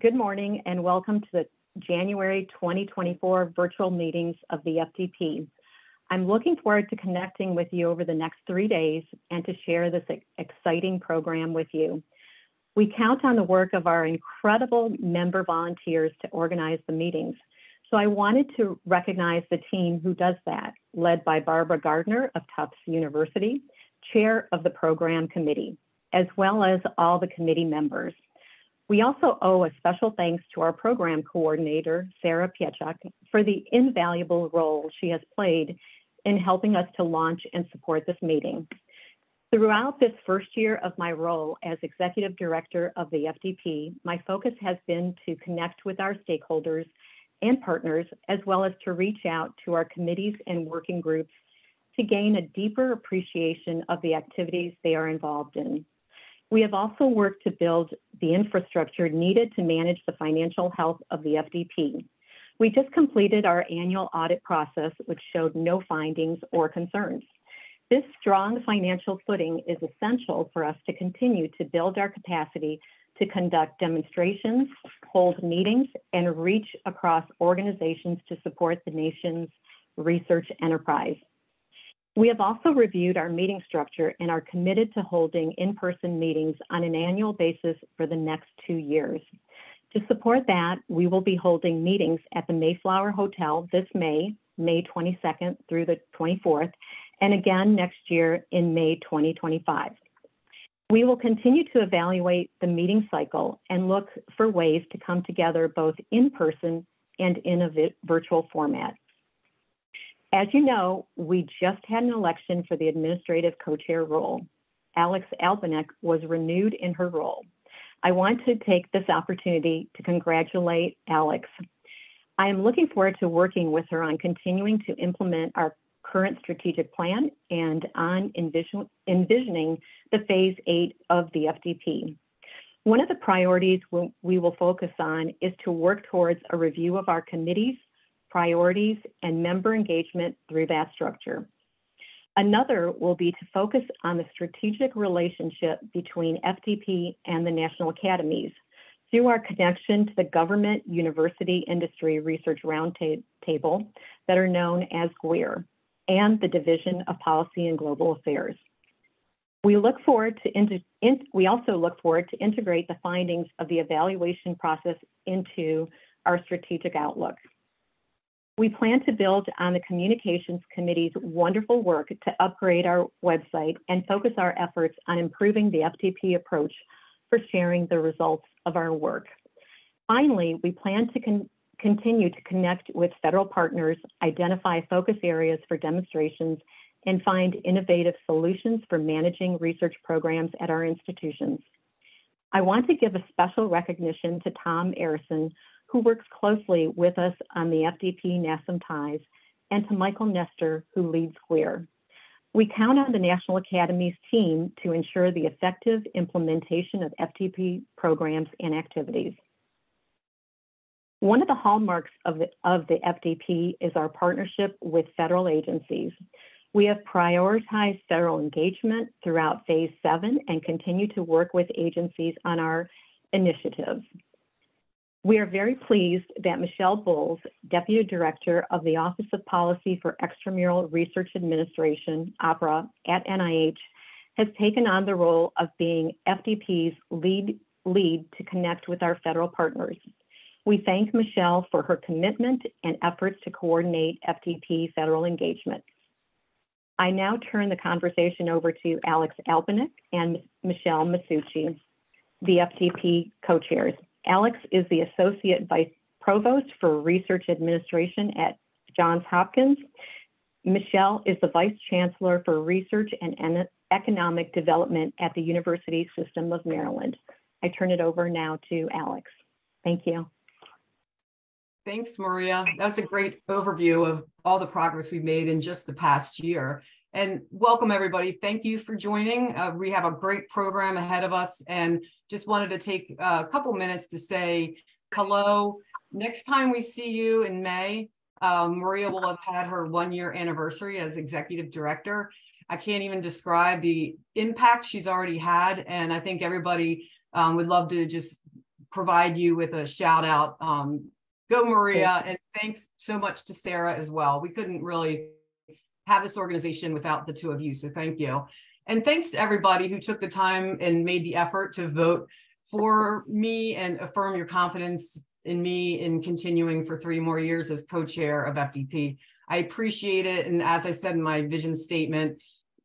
Good morning and welcome to the January 2024 virtual meetings of the FDP. I'm looking forward to connecting with you over the next three days and to share this exciting program with you. We count on the work of our incredible member volunteers to organize the meetings. So I wanted to recognize the team who does that, led by Barbara Gardner of Tufts University, chair of the program committee, as well as all the committee members. We also owe a special thanks to our program coordinator, Sarah Piechuk, for the invaluable role she has played in helping us to launch and support this meeting. Throughout this first year of my role as Executive Director of the FDP, my focus has been to connect with our stakeholders and partners, as well as to reach out to our committees and working groups to gain a deeper appreciation of the activities they are involved in. We have also worked to build the infrastructure needed to manage the financial health of the FDP. We just completed our annual audit process, which showed no findings or concerns. This strong financial footing is essential for us to continue to build our capacity to conduct demonstrations, hold meetings, and reach across organizations to support the nation's research enterprise. We have also reviewed our meeting structure and are committed to holding in-person meetings on an annual basis for the next two years. To support that, we will be holding meetings at the Mayflower Hotel this May, May 22nd through the 24th, and again next year in May 2025. We will continue to evaluate the meeting cycle and look for ways to come together both in person and in a virtual format. As you know, we just had an election for the administrative co-chair role. Alex Albinak was renewed in her role. I want to take this opportunity to congratulate Alex. I am looking forward to working with her on continuing to implement our current strategic plan and on envision, envisioning the phase eight of the FDP. One of the priorities we will focus on is to work towards a review of our committees priorities, and member engagement through that structure. Another will be to focus on the strategic relationship between FDP and the National Academies through our connection to the Government University Industry Research Roundtable that are known as GUIRR and the Division of Policy and Global Affairs. We look forward to we also look forward to integrate the findings of the evaluation process into our strategic outlook. We plan to build on the Communications Committee's wonderful work to upgrade our website and focus our efforts on improving the FDP approach for sharing the results of our work. Finally, we plan to con continue to connect with federal partners, identify focus areas for demonstrations, and find innovative solutions for managing research programs at our institutions. I want to give a special recognition to Tom Arrison, who works closely with us on the FDP NASM ties, and to Michael Nestor, who leads GUIRR. We count on the National Academy's team to ensure the effective implementation of FDP programs and activities. One of the hallmarks of the, of the FDP is our partnership with federal agencies. We have prioritized federal engagement throughout phase seven and continue to work with agencies on our initiatives. We are very pleased that Michelle Bulls, Deputy Director of the Office of Policy for Extramural Research Administration, OPERA, at NIH, has taken on the role of being FDP's lead, lead to connect with our federal partners. We thank Michelle for her commitment and efforts to coordinate FDP federal engagement. I now turn the conversation over to Alex Albinak and Michelle Masucci, the FDP co-chairs. Alex is the Associate Vice Provost for Research Administration at Johns Hopkins. Michelle is the Vice Chancellor for Research and Economic Development at the University System of Maryland. I turn it over now to Alex. Thank you. Thanks, Maria. That's a great overview of all the progress we've made in just the past year. And welcome, everybody. Thank you for joining. Uh, we have a great program ahead of us and just wanted to take a couple minutes to say hello. Next time we see you in May, um, Maria will have had her one year anniversary as executive director. I can't even describe the impact she's already had. And I think everybody um, would love to just provide you with a shout out. Um, go Maria, and thanks so much to Sarah as well. We couldn't really have this organization without the two of you, so thank you. And thanks to everybody who took the time and made the effort to vote for me and affirm your confidence in me in continuing for three more years as co-chair of FDP. I appreciate it. And as I said in my vision statement,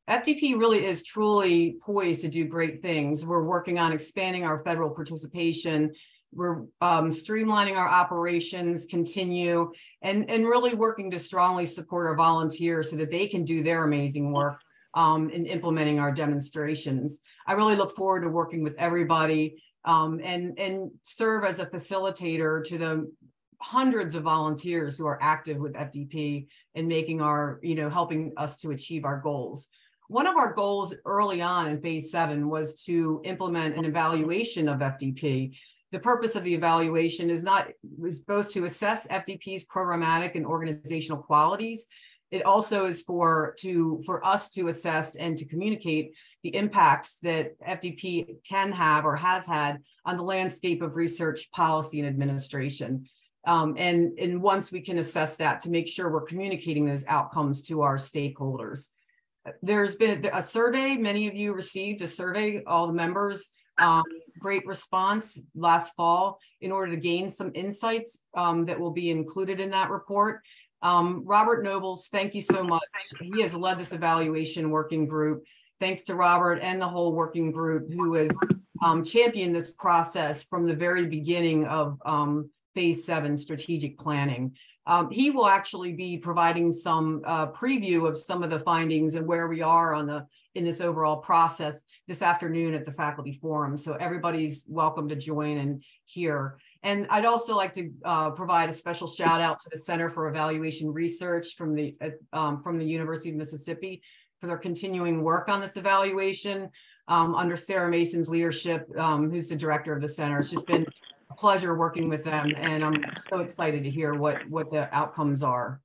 FDP really is truly poised to do great things. We're working on expanding our federal participation. We're um, streamlining our operations, continue, and, and really working to strongly support our volunteers so that they can do their amazing work um, in implementing our demonstrations. I really look forward to working with everybody um, and, and serve as a facilitator to the hundreds of volunteers who are active with FDP and making our, you know, helping us to achieve our goals. One of our goals early on in phase seven was to implement an evaluation of FDP. The purpose of the evaluation is not is both to assess FDP's programmatic and organizational qualities, it also is for to for us to assess and to communicate the impacts that FDP can have or has had on the landscape of research policy and administration. Um, and, and once we can assess that to make sure we're communicating those outcomes to our stakeholders. There's been a survey, many of you received a survey, all the members, um, great response last fall in order to gain some insights um, that will be included in that report. Um, Robert Nobles, thank you so much. He has led this evaluation working group. Thanks to Robert and the whole working group who has um, championed this process from the very beginning of um, phase seven strategic planning. Um, he will actually be providing some uh, preview of some of the findings and where we are on the in this overall process this afternoon at the faculty forum. So everybody's welcome to join and hear. And I'd also like to uh, provide a special shout out to the Center for Evaluation Research from the uh, um, from the University of Mississippi for their continuing work on this evaluation um, under Sarah Mason's leadership, um, who's the director of the center. It's just been a pleasure working with them, and I'm so excited to hear what what the outcomes are.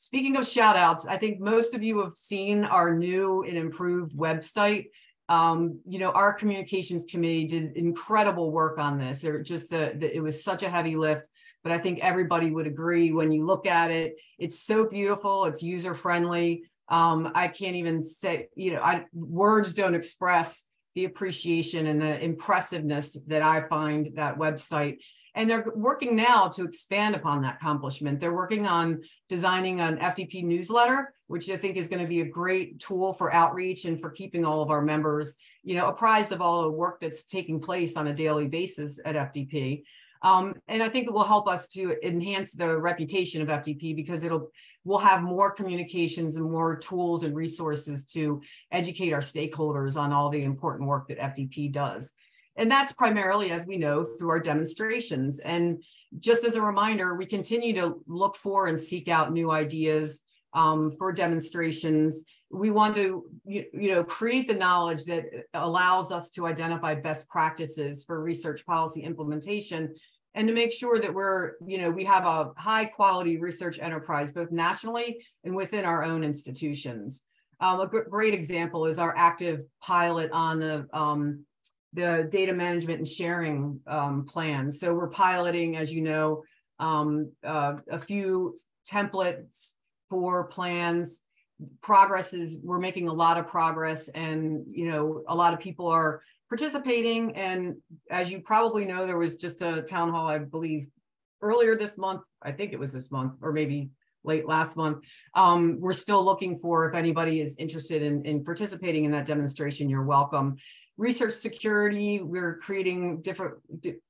Speaking of shout outs, I think most of you have seen our new and improved website um, you know, our communications committee did incredible work on this. They're just a, it was such a heavy lift, but I think everybody would agree when you look at it, it's so beautiful, it's user friendly. Um, I can't even say, you know, I words don't express the appreciation and the impressiveness that I find that website. And they're working now to expand upon that accomplishment. They're working on designing an FDP newsletter, which I think is going to be a great tool for outreach and for keeping all of our members, you know, apprised of all the work that's taking place on a daily basis at FDP. Um, and I think it will help us to enhance the reputation of FDP because it'll we'll have more communications and more tools and resources to educate our stakeholders on all the important work that FDP does. And that's primarily, as we know, through our demonstrations. And just as a reminder, we continue to look for and seek out new ideas um, for demonstrations. We want to, you, you know, create the knowledge that allows us to identify best practices for research policy implementation and to make sure that we're, you know, we have a high quality research enterprise, both nationally and within our own institutions. Um, a gr great example is our active pilot on the um, the data management and sharing um, plan. So we're piloting, as you know, um, uh, a few templates for plans. Progress is, we're making a lot of progress and, you know, a lot of people are participating. And as you probably know, there was just a town hall, I believe, earlier this month. I think it was this month or maybe late last month. Um, we're still looking for if anybody is interested in, in participating in that demonstration, you're welcome research security. We're creating different,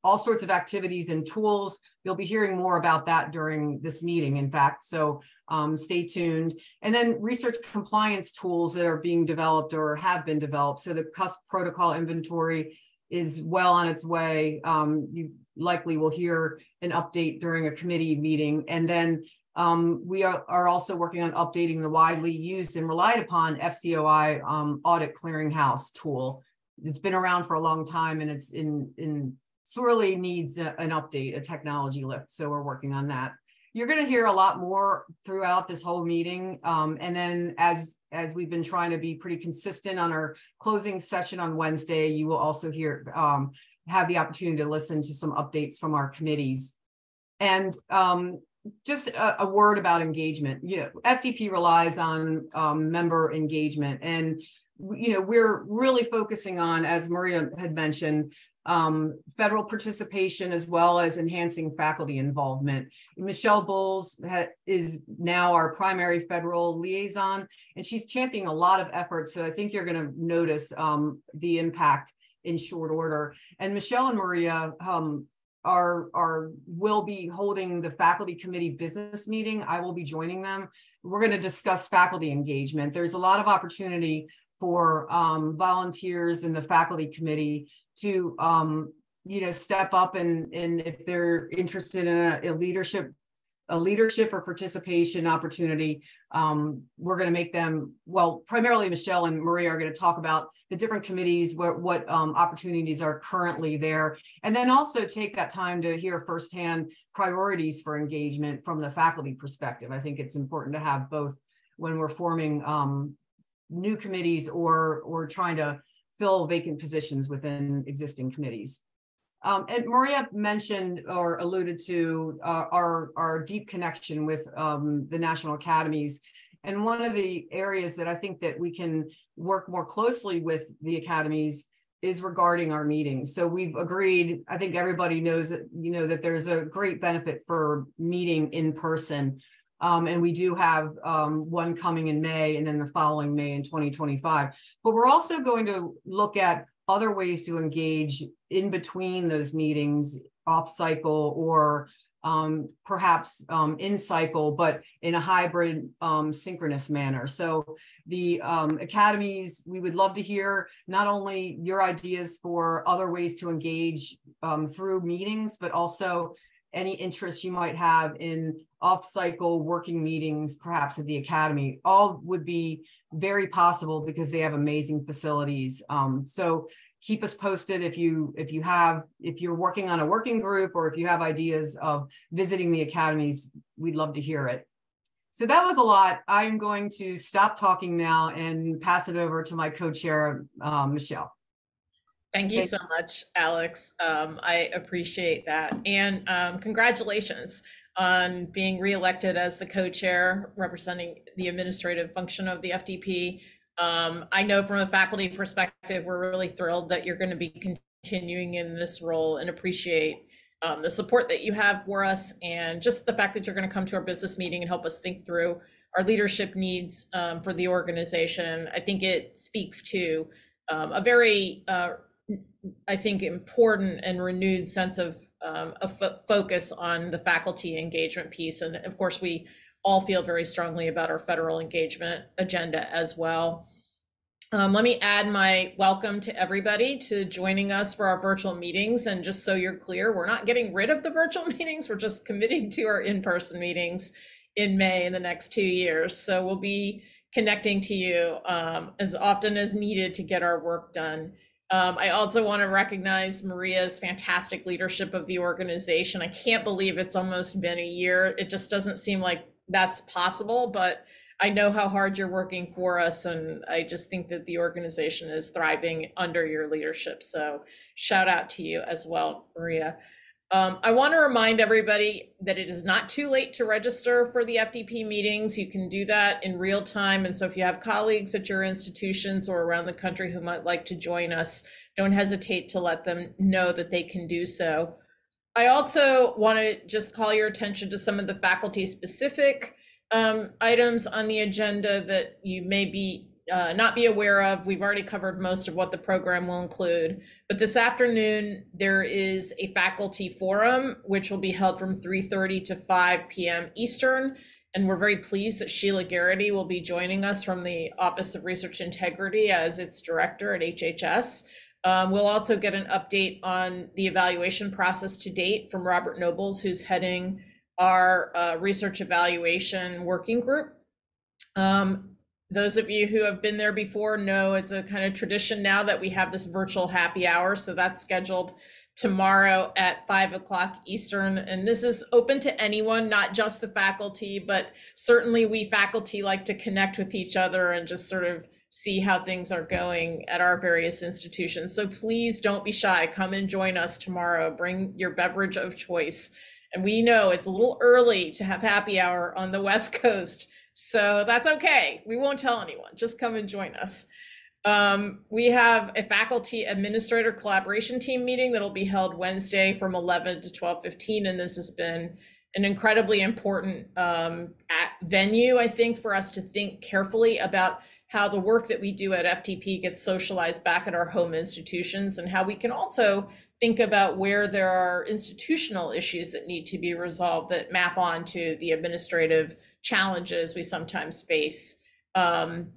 all sorts of activities and tools. You'll be hearing more about that during this meeting, in fact, so um, stay tuned. And then research compliance tools that are being developed or have been developed. So the CUSP protocol inventory is well on its way. Um, you likely will hear an update during a committee meeting. And then um, we are, are, also working on updating the widely used and relied upon FCOI um, audit clearinghouse tool it's been around for a long time and it's in in sorely needs a, an update, a technology lift. So we're working on that. You're going to hear a lot more throughout this whole meeting. Um, and then as as we've been trying to be pretty consistent on our closing session on Wednesday, you will also hear um, have the opportunity to listen to some updates from our committees. And um, just a, a, word about engagement. You know, FDP relies on um, member engagement, and you know we're really focusing on, as Maria had mentioned, um, federal participation as well as enhancing faculty involvement. Michelle Bulls is now our primary federal liaison, and she's championing a lot of efforts. So I think you're going to notice um, the impact in short order. And Michelle and Maria um, are are will be holding the faculty committee business meeting. I will be joining them. We're going to discuss faculty engagement. There's a lot of opportunity for um, volunteers in the faculty committee to um, you know step up and and if they're interested in a, a leadership a leadership or participation opportunity um, we're going to make them well primarily michelle and maria are going to talk about the different committees where what um, opportunities are currently there. And then also take that time to hear firsthand priorities for engagement from the faculty perspective. I think it's important to have both when we're forming um, new committees or or trying to fill vacant positions within existing committees. Um, and Maria mentioned or alluded to uh, our, our deep connection with um, the national academies. And one of the areas that I think that we can work more closely with the academies is regarding our meetings. So we've agreed, I think everybody knows that, you know, that there's a great benefit for meeting in person. Um, and we do have um, one coming in May and then the following May in 2025. But we're also going to look at other ways to engage in between those meetings, off cycle or um, perhaps um, in cycle, but in a hybrid um, synchronous manner. So the um, academies, we would love to hear not only your ideas for other ways to engage um, through meetings, but also any interest you might have in off-cycle working meetings, perhaps at the academy, all would be very possible because they have amazing facilities. Um, so keep us posted if you if you have if you're working on a working group or if you have ideas of visiting the academies, we'd love to hear it. So that was a lot. I'm going to stop talking now and pass it over to my co-chair, um, Michelle. Thank you so much, Alex. Um, I appreciate that. And um, congratulations on being reelected as the co-chair representing the administrative function of the FDP. Um, I know from a faculty perspective, we're really thrilled that you're going to be continuing in this role and appreciate um, the support that you have for us and just the fact that you're going to come to our business meeting and help us think through our leadership needs um, for the organization. I think it speaks to um, a very uh, I think, important and renewed sense of um, a focus on the faculty engagement piece. And of course, we all feel very strongly about our federal engagement agenda as well. Um, let me add my welcome to everybody to joining us for our virtual meetings. And just so you're clear, we're not getting rid of the virtual meetings, we're just committing to our in person meetings in May in the next two years. So we'll be connecting to you um, as often as needed to get our work done. Um, I also want to recognize Maria's fantastic leadership of the organization. I can't believe it's almost been a year. It just doesn't seem like that's possible, but I know how hard you're working for us, and I just think that the organization is thriving under your leadership. So, shout out to you as well, Maria. Um, I want to remind everybody that it is not too late to register for the FDP meetings. You can do that in real time. And so if you have colleagues at your institutions or around the country who might like to join us, don't hesitate to let them know that they can do so. I also want to just call your attention to some of the faculty specific um, items on the agenda that you may be uh, not be aware of. We've already covered most of what the program will include. But this afternoon, there is a faculty forum, which will be held from 3.30 to 5 p.m. Eastern. And we're very pleased that Sheila Garrity will be joining us from the Office of Research Integrity as its director at HHS. Um, we'll also get an update on the evaluation process to date from Robert Nobles, who's heading our uh, research evaluation working group. Um, those of you who have been there before know it's a kind of tradition now that we have this virtual happy hour. So that's scheduled tomorrow at five o'clock Eastern. And this is open to anyone, not just the faculty, but certainly we faculty like to connect with each other and just sort of see how things are going at our various institutions. So please don't be shy. Come and join us tomorrow. Bring your beverage of choice. And we know it's a little early to have happy hour on the West Coast. So that's okay. We won't tell anyone. Just come and join us. Um, we have a faculty administrator collaboration team meeting that'll be held Wednesday from 11 to 12:15, and this has been an incredibly important um, venue, I think, for us to think carefully about how the work that we do at FDP gets socialized back at our home institutions and how we can also think about where there are institutional issues that need to be resolved that map onto the administrative challenges we sometimes face um,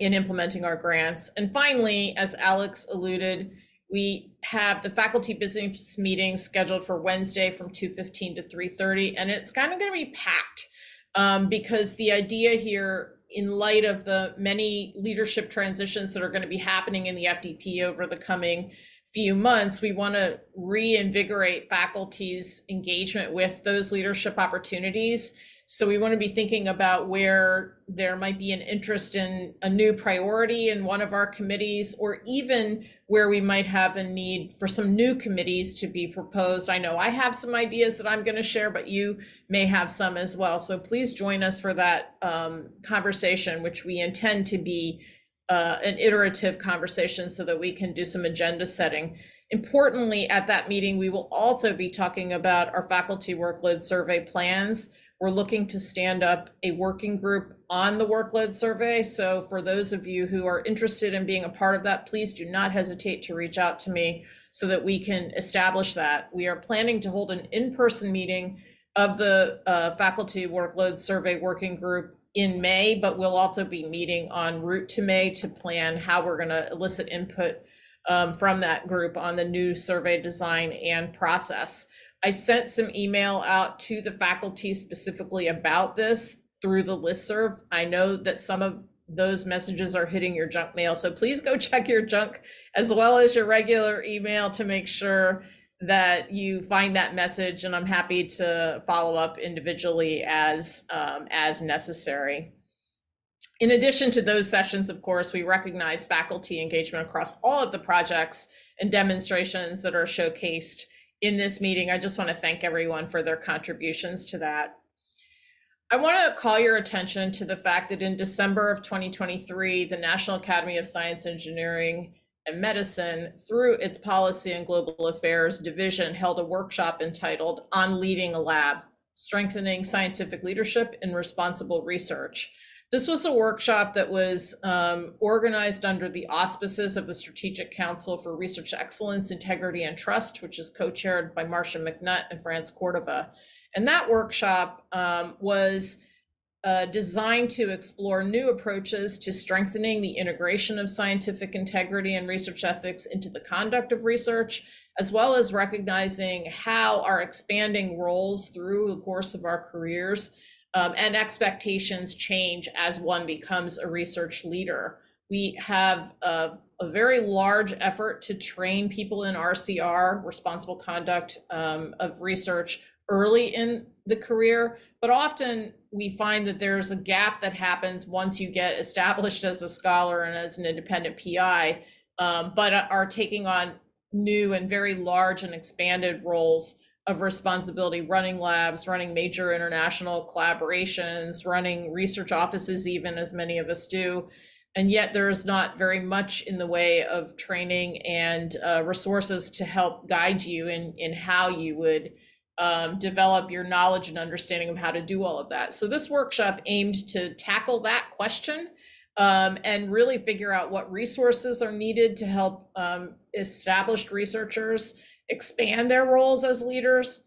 in implementing our grants. And finally, as Alex alluded, we have the faculty business meeting scheduled for Wednesday from 2.15 to 3.30, and it's kind of going to be packed um, because the idea here in light of the many leadership transitions that are going to be happening in the FDP over the coming few months, we want to reinvigorate faculty's engagement with those leadership opportunities. So we want to be thinking about where there might be an interest in a new priority in one of our committees, or even where we might have a need for some new committees to be proposed. I know I have some ideas that I'm going to share, but you may have some as well. So please join us for that um, conversation, which we intend to be uh, an iterative conversation so that we can do some agenda setting. Importantly, at that meeting, we will also be talking about our faculty workload survey plans we're looking to stand up a working group on the workload survey. So for those of you who are interested in being a part of that, please do not hesitate to reach out to me so that we can establish that. We are planning to hold an in-person meeting of the uh, faculty workload survey working group in May, but we'll also be meeting en route to May to plan how we're going to elicit input um, from that group on the new survey design and process. I sent some email out to the faculty specifically about this through the listserv. I know that some of those messages are hitting your junk mail. So please go check your junk as well as your regular email to make sure that you find that message. And I'm happy to follow up individually as, um, as necessary. In addition to those sessions, of course, we recognize faculty engagement across all of the projects and demonstrations that are showcased in this meeting. I just want to thank everyone for their contributions to that. I want to call your attention to the fact that in December of 2023, the National Academy of Science, Engineering, and Medicine, through its Policy and Global Affairs Division, held a workshop entitled On Leading a Lab Strengthening Scientific Leadership in Responsible Research. This was a workshop that was um, organized under the auspices of the Strategic Council for Research Excellence, Integrity, and Trust, which is co chaired by Marcia McNutt and France Cordova. And that workshop um, was uh, designed to explore new approaches to strengthening the integration of scientific integrity and research ethics into the conduct of research, as well as recognizing how our expanding roles through the course of our careers um, and expectations change as one becomes a research leader. We have a, a very large effort to train people in RCR, responsible conduct um, of research, early in the career, but often we find that there's a gap that happens once you get established as a scholar and as an independent PI, um, but are taking on new and very large and expanded roles of responsibility running labs, running major international collaborations, running research offices, even as many of us do. And yet, there's not very much in the way of training and uh, resources to help guide you in, in how you would um, develop your knowledge and understanding of how to do all of that. So, this workshop aimed to tackle that question um, and really figure out what resources are needed to help um, established researchers expand their roles as leaders,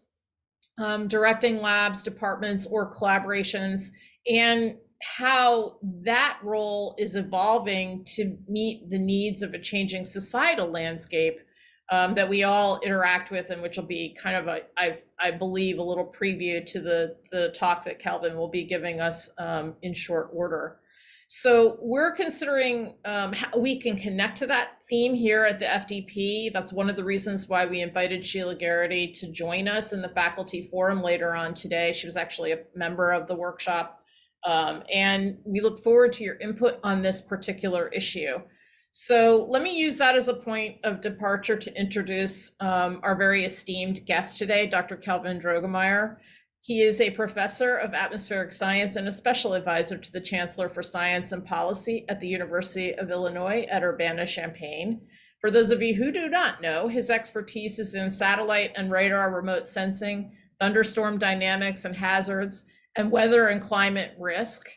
um, directing labs, departments, or collaborations, and how that role is evolving to meet the needs of a changing societal landscape um, that we all interact with, and which will be kind of I believe, a little preview to the the talk that Kelvin will be giving us um, in short order. So we're considering um, how we can connect to that theme here at the FDP. That's one of the reasons why we invited Sheila Garrity to join us in the faculty forum later on today. She was actually a member of the workshop Um, and we look forward to your input on this particular issue. So let me use that as a point of departure to introduce um, our very esteemed guest today, Dr. Kelvin Droegemeier. He is a professor of atmospheric science and a special advisor to the Chancellor for Science and Policy at the University of Illinois at Urbana-Champaign. For those of you who do not know, his expertise is in satellite and radar remote sensing, thunderstorm dynamics and hazards, and weather and climate risk.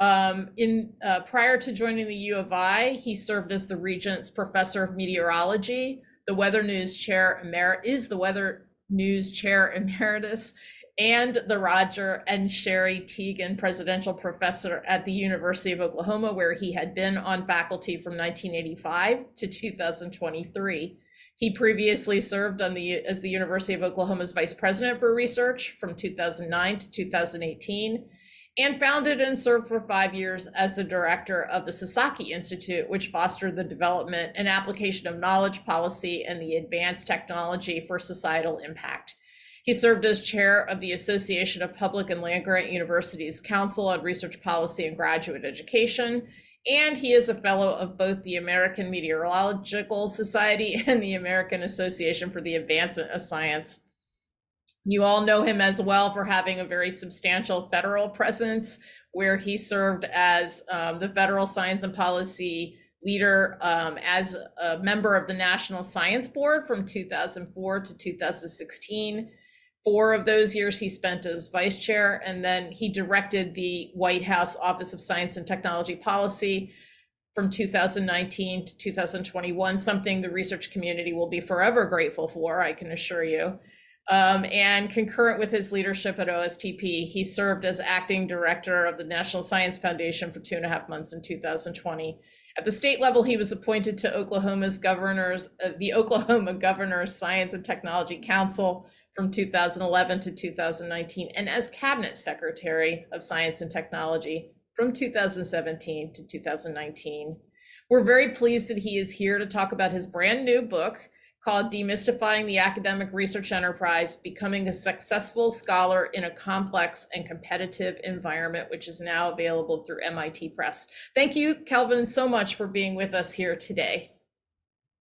Um, in uh, prior to joining the U of I, he served as the Regents Professor of Meteorology, the Weather News Chair Emer- is the Weather News Chair Emeritus, and the Roger and Sherry Teigen Presidential Professor at the University of Oklahoma, where he had been on faculty from 1985 to 2023. He previously served on the as the University of Oklahoma's Vice President for Research from 2009 to 2018 and founded and served for five years as the director of the Sasaki Institute, which fostered the development and application of knowledge policy and the advanced technology for societal impact. He served as chair of the Association of Public and Land Grant Universities Council on Research Policy and Graduate Education. And he is a fellow of both the American Meteorological Society and the American Association for the Advancement of Science. You all know him as well for having a very substantial federal presence, where he served as um, the federal science and policy leader um, as a member of the National Science Board from 2004 to 2016 Four of those years he spent as vice chair, and then he directed the White House Office of Science and Technology Policy from 2019 to 2021, something the research community will be forever grateful for, I can assure you. Um, and concurrent with his leadership at OSTP, he served as acting director of the National Science Foundation for two and a half months in 2020. At the state level, he was appointed to Oklahoma's governors, uh, the Oklahoma Governor's Science and Technology Council from 2011 to 2019 and as Cabinet Secretary of Science and Technology from 2017 to 2019. We're very pleased that he is here to talk about his brand new book called Demystifying the Academic Research Enterprise Becoming a Successful Scholar in a Complex and Competitive Environment, which is now available through MIT Press. Thank you, Kelvin, so much for being with us here today.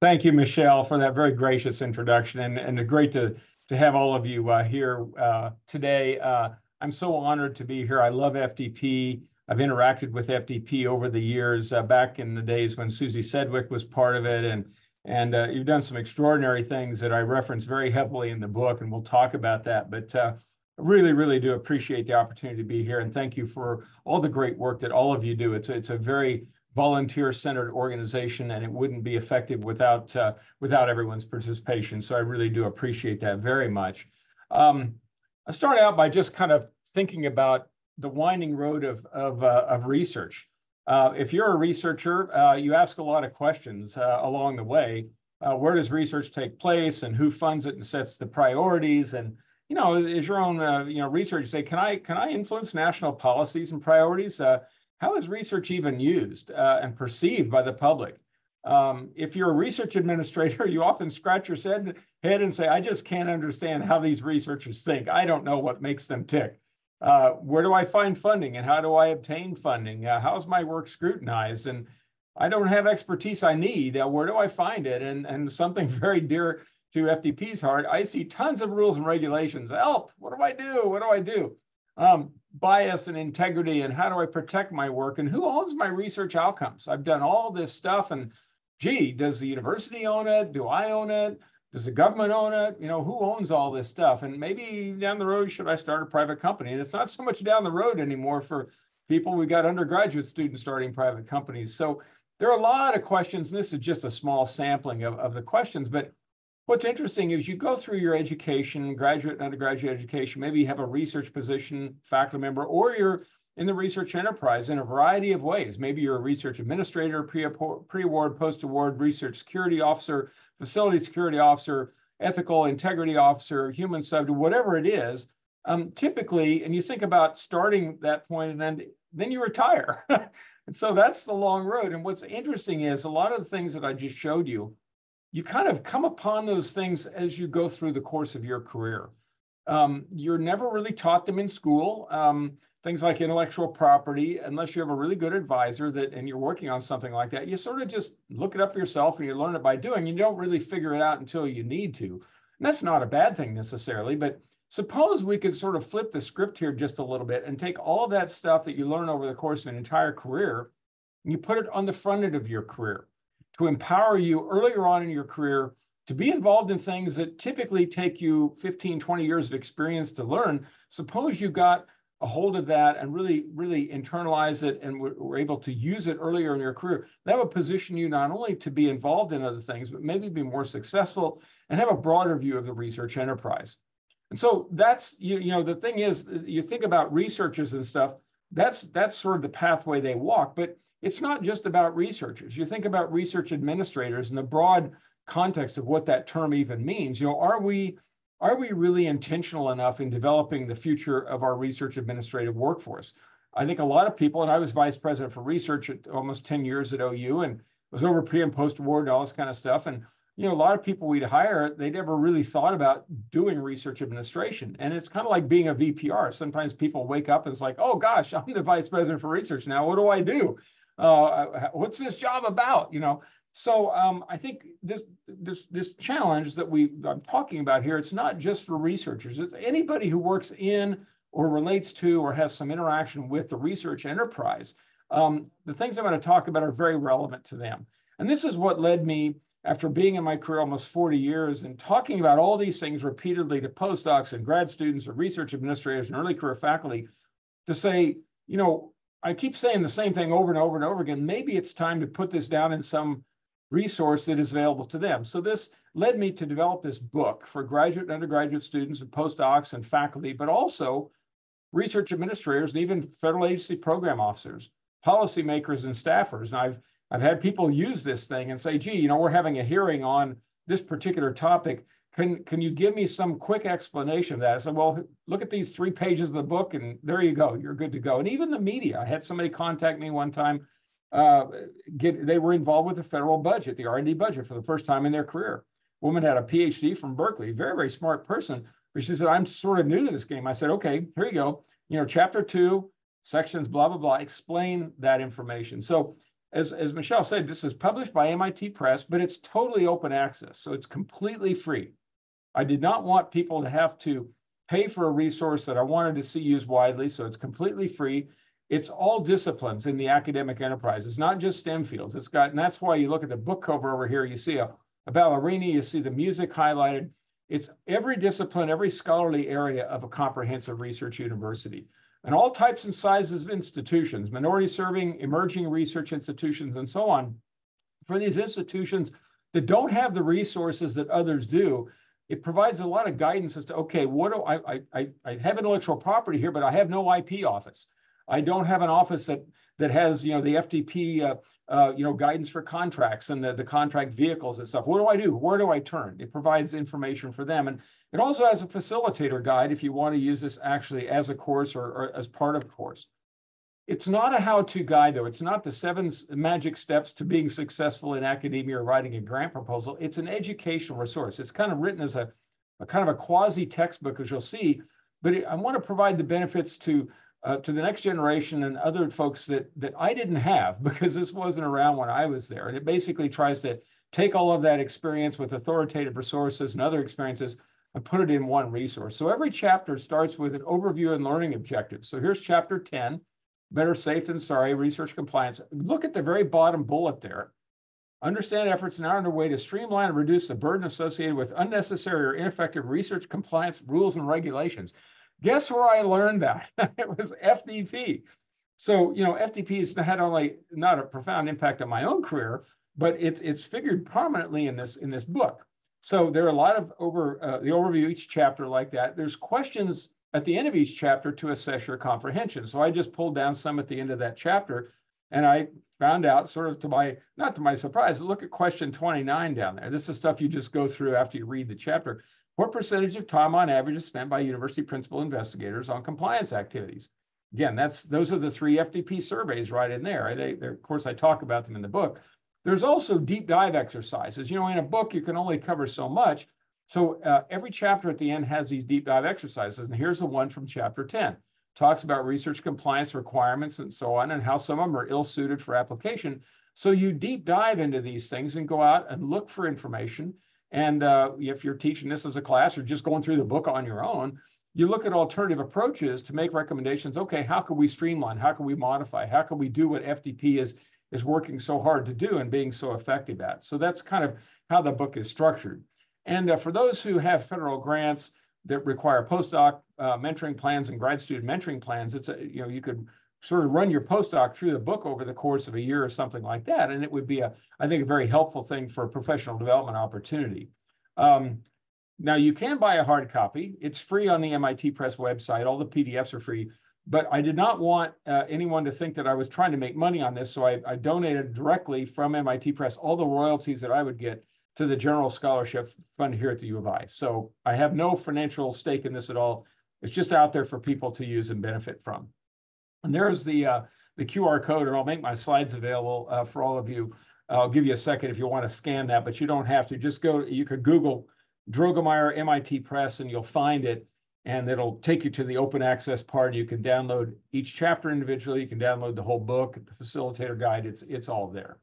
Thank you, Michelle, for that very gracious introduction and, and great to to have all of you uh, here uh, today. Uh, I'm so honored to be here. I love FDP. I've interacted with FDP over the years, uh, back in the days when Susie Sedgwick was part of it, and and uh, you've done some extraordinary things that I reference very heavily in the book, and we'll talk about that. But uh, I really, really do appreciate the opportunity to be here, and thank you for all the great work that all of you do. It's it's a very volunteer-centered organization, and it wouldn't be effective without uh, without everyone's participation. So I really do appreciate that very much. Um, I start out by just kind of thinking about the winding road of of, uh, of research. Uh, if you're a researcher, uh, you ask a lot of questions uh, along the way. Uh, where does research take place, and who funds it and sets the priorities? And you know, is your own you know research say, can I can I influence national policies and priorities? How is research even used uh, and perceived by the public? Um, if you're a research administrator, you often scratch your head, and say, I just can't understand how these researchers think. I don't know what makes them tick. Uh, where do I find funding and how do I obtain funding? Uh, how's my work scrutinized? And I don't have expertise I need. Uh, where do I find it? And, and something very dear to FDP's heart, I see tons of rules and regulations. Help, what do I do? What do I do? Um, bias and integrity and how do I protect my work and who owns my research outcomes? I've done all this stuff and gee, does the university own it? Do I own it? Does the government own it? You know, who owns all this stuff? And maybe down the road, should I start a private company? And it's not so much down the road anymore for people. We got undergraduate students starting private companies. So there are a lot of questions. And this is just a small sampling of, of the questions, but What's interesting is you go through your education, graduate and undergraduate education, maybe you have a research position, faculty member, or you're in the research enterprise in a variety of ways. Maybe you're a research administrator, pre-award, post-award, research security officer, facility security officer, ethical integrity officer, human subject, whatever it is. Um, typically, and you think about starting that point and then, then you retire. and so that's the long road. And what's interesting is a lot of the things that I just showed you you kind of come upon those things as you go through the course of your career. Um, you're never really taught them in school. Um, things like intellectual property, unless you have a really good advisor that and you're working on something like that, you sort of just look it up yourself and you learn it by doing. You don't really figure it out until you need to. And that's not a bad thing necessarily, but suppose we could sort of flip the script here just a little bit and take all that stuff that you learn over the course of an entire career and you put it on the front end of your career to empower you earlier on in your career to be involved in things that typically take you 15, 20 years of experience to learn. Suppose you got a hold of that and really, really internalize it and were, able to use it earlier in your career, that would position you not only to be involved in other things, but maybe be more successful and have a broader view of the research enterprise. And so that's, you, you know, the thing is, you think about researchers and stuff, that's, that's sort of the pathway they walk, but it's not just about researchers. You think about research administrators in the broad context of what that term even means. You know, are we are we really intentional enough in developing the future of our research administrative workforce? I think a lot of people, and I was vice president for research at almost 10 years at OU and was over pre and post award and all this kind of stuff. And, you know, a lot of people we'd hire, they never really thought about doing research administration. And it's kind of like being a VPR. Sometimes people wake up and it's like, oh gosh, I'm the vice president for research now. What do I do? Uh, what's this job about? You know, so um, I think this this this challenge that we I'm talking about here, it's not just for researchers. It's anybody who works in or relates to or has some interaction with the research enterprise. Um, the things I'm going to talk about are very relevant to them. And this is what led me, after being in my career almost 40 years and talking about all these things repeatedly to postdocs and grad students or research administrators and early career faculty, to say, you know, I keep saying the same thing over and over and over again. Maybe it's time to put this down in some resource that is available to them. So this led me to develop this book for graduate and undergraduate students and postdocs and faculty, but also research administrators and even federal agency program officers, policymakers and staffers. And I've I've had people use this thing and say, gee, you know, we're having a hearing on this particular topic. Can, can you give me some quick explanation of that? I said, well, look at these three pages of the book and there you go, you're good to go. And even the media, I had somebody contact me one time uh, get they were involved with the federal budget, the R&D budget for the first time in their career. Woman had a PhD from Berkeley, very, very smart person. But she said, I'm sort of new to this game. I said, okay, here you go. You know, chapter two, sections, blah, blah, blah, explain that information. So as, as Michelle said, this is published by MIT Press, but it's totally open access. So it's completely free. I did not want people to have to pay for a resource that I wanted to see used widely. So it's completely free it's all disciplines in the academic enterprise. It's not just STEM fields. It's got, and that's why you look at the book cover over here, you see a, a ballerina, you see the music highlighted. It's every discipline, every scholarly area of a comprehensive research university. And all types and sizes of institutions, minority serving, emerging research institutions, and so on. For these institutions that don't have the resources that others do, it provides a lot of guidance as to, okay, what do I, I, I have intellectual property here, but I have no IP office. I don't have an office that that has you know the FDP uh, uh, you know guidance for contracts and the, the contract vehicles and stuff. What do I do? Where do I turn? It provides information for them, and it also has a facilitator guide if you want to use this actually as a course or, or as part of a course. It's not a how-to guide though. It's not the seven magic steps to being successful in academia or writing a grant proposal. It's an educational resource. It's kind of written as a, a kind of a quasi textbook, as you'll see. But it, I want to provide the benefits to uh, to the next generation and other folks that that I didn't have because this wasn't around when I was there. And it basically tries to take all of that experience with authoritative resources and other experiences and put it in one resource. So every chapter starts with an overview and learning objectives. So here's chapter 10, better safe than sorry, research compliance. Look at the very bottom bullet there. Understand efforts now underway to streamline and reduce the burden associated with unnecessary or ineffective research compliance rules and regulations. Guess where I learned that? it was FDP. So, you know, FDP has had only not a profound impact on my own career, but it's it's figured prominently in this in this book. So there are a lot of over uh, the overview each chapter like that. There's questions at the end of each chapter to assess your comprehension. So I just pulled down some at the end of that chapter, and I found out, sort of to my not to my surprise, look at question 29 down there. This is stuff you just go through after you read the chapter. What percentage of time on average is spent by university principal investigators on compliance activities? Again, that's those are the three FDP surveys right in there. They, of course, I talk about them in the book. There's also deep dive exercises. You know, in a book, you can only cover so much. So uh, every chapter at the end has these deep dive exercises. And here's the one from chapter 10. Talks about research compliance requirements and so on, and how some of them are ill suited for application. So you deep dive into these things and go out and look for information. And uh, if you're teaching this as a class or just going through the book on your own, you look at alternative approaches to make recommendations. Okay, how can we streamline? How can we modify? How can we do what FDP is is working so hard to do and being so effective at? So that's kind of how the book is structured. And uh, for those who have federal grants that require postdoc uh, mentoring plans and grad student mentoring plans, it's a, you know you could sort of run your postdoc through the book over the course of a year or something like that, and it would be a I think a very helpful thing for a professional development opportunity. Um, now you can buy a hard copy. It's free on the MIT Press website. All the PDFs are free. But I did not want uh, anyone to think that I was trying to make money on this. So I, I, donated directly from MIT Press all the royalties that I would get to the General Scholarship Fund here at the U of I. So I have no financial stake in this at all. It's just out there for people to use and benefit from. And there's the uh, the QR code, and I'll make my slides available uh, for all of you. I'll give you a second if you want to scan that, but you don't have to. Just go. You could Google Droegemeier MIT Press, and you'll find it, and it'll take you to the open access part. You can download each chapter individually. You can download the whole book, the facilitator guide. It's it's all there.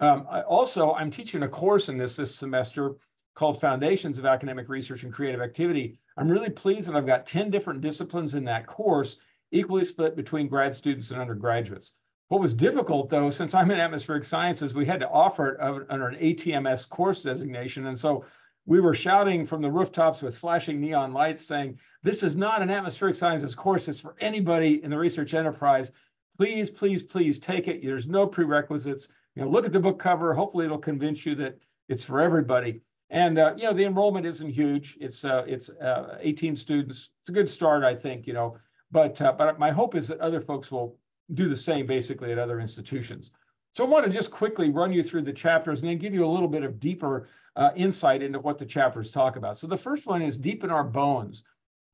Um, I, also, I'm teaching a course in this this semester called Foundations of Academic Research and Creative Activity. I'm really pleased that I've got 10 different disciplines in that course, equally split between grad students and undergraduates. What was difficult, though, since I'm in atmospheric sciences, we had to offer it under an ATMS course designation. And so we were shouting from the rooftops with flashing neon lights saying, this is not an atmospheric sciences course. It's for anybody in the research enterprise. Please, please, please take it. There's no prerequisites. You know, look at the book cover. Hopefully it'll convince you that it's for everybody. And, uh, you know, the enrollment isn't huge. It's uh, it's uh, 18 students. It's a good start, I think, you know, but, uh, but my hope is that other folks will do the same basically at other institutions. So I want to just quickly run you through the chapters and then give you a little bit of deeper uh, insight into what the chapters talk about. So the first one is deep in our bones,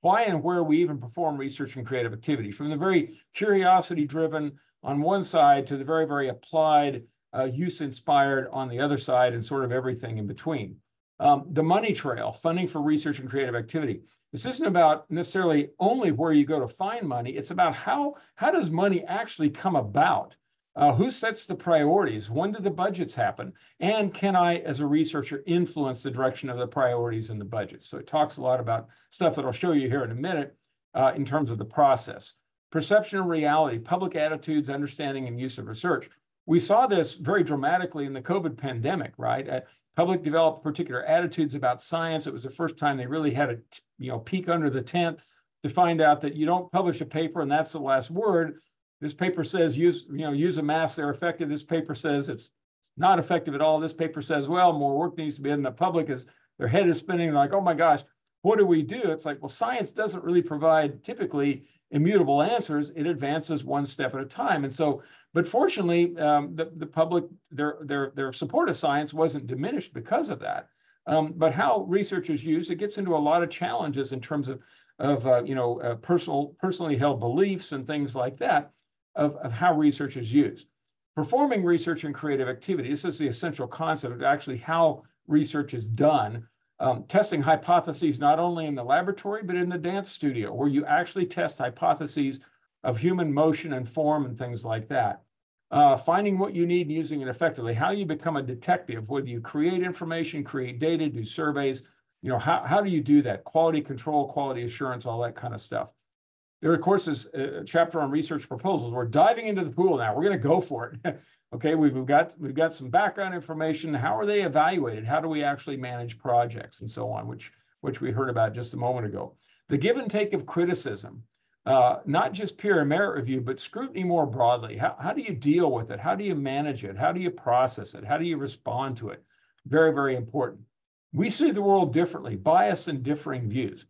why and where we even perform research and creative activity, from the very curiosity driven on one side to the very, very applied, uh, use inspired on the other side, and sort of everything in between. Um, the money trail, funding for research and creative activity. This isn't about necessarily only where you go to find money. It's about how, how does money actually come about? Uh, who sets the priorities? When do the budgets happen? And can I, as a researcher, influence the direction of the priorities in the budget? So it talks a lot about stuff that I'll show you here in a minute uh, in terms of the process. Perception of reality, public attitudes, understanding, and use of research. We saw this very dramatically in the COVID pandemic, right? Uh, public developed particular attitudes about science. It was the first time they really had a you know peek under the tent to find out that you don't publish a paper and that's the last word this paper says use, you know, use a mask, they're effective. This paper says it's not effective at all. This paper says, well, more work needs to be in the public is their head is spinning like, oh my gosh, what do we do? It's like, well, science doesn't really provide typically immutable answers. It advances one step at a time. And so, but fortunately, um, the, the public, their, their, their support of science wasn't diminished because of that. Um, but how researchers use it gets into a lot of challenges in terms of, of uh, you know, uh, personal, personally held beliefs and things like that of, of how research is used. Performing research and creative activity, this is the essential concept of actually how research is done. Um, testing hypotheses not only in the laboratory, but in the dance studio, where you actually test hypotheses of human motion and form and things like that. Uh, finding what you need and using it effectively, how you become a detective, whether you create information, create data, do surveys, you know, how, how do you do that? Quality control, quality assurance, all that kind of stuff. There, of course, is a chapter on research proposals. We're diving into the pool now. We're going to go for it. okay, we've got we've got some background information. How are they evaluated? How do we actually manage projects and so on, which which we heard about just a moment ago. The give and take of criticism, uh, not just peer and merit review, but scrutiny more broadly. How, how do you deal with it? How do you manage it? How do you process it? How do you respond to it? Very, very important. We see the world differently, bias and differing views.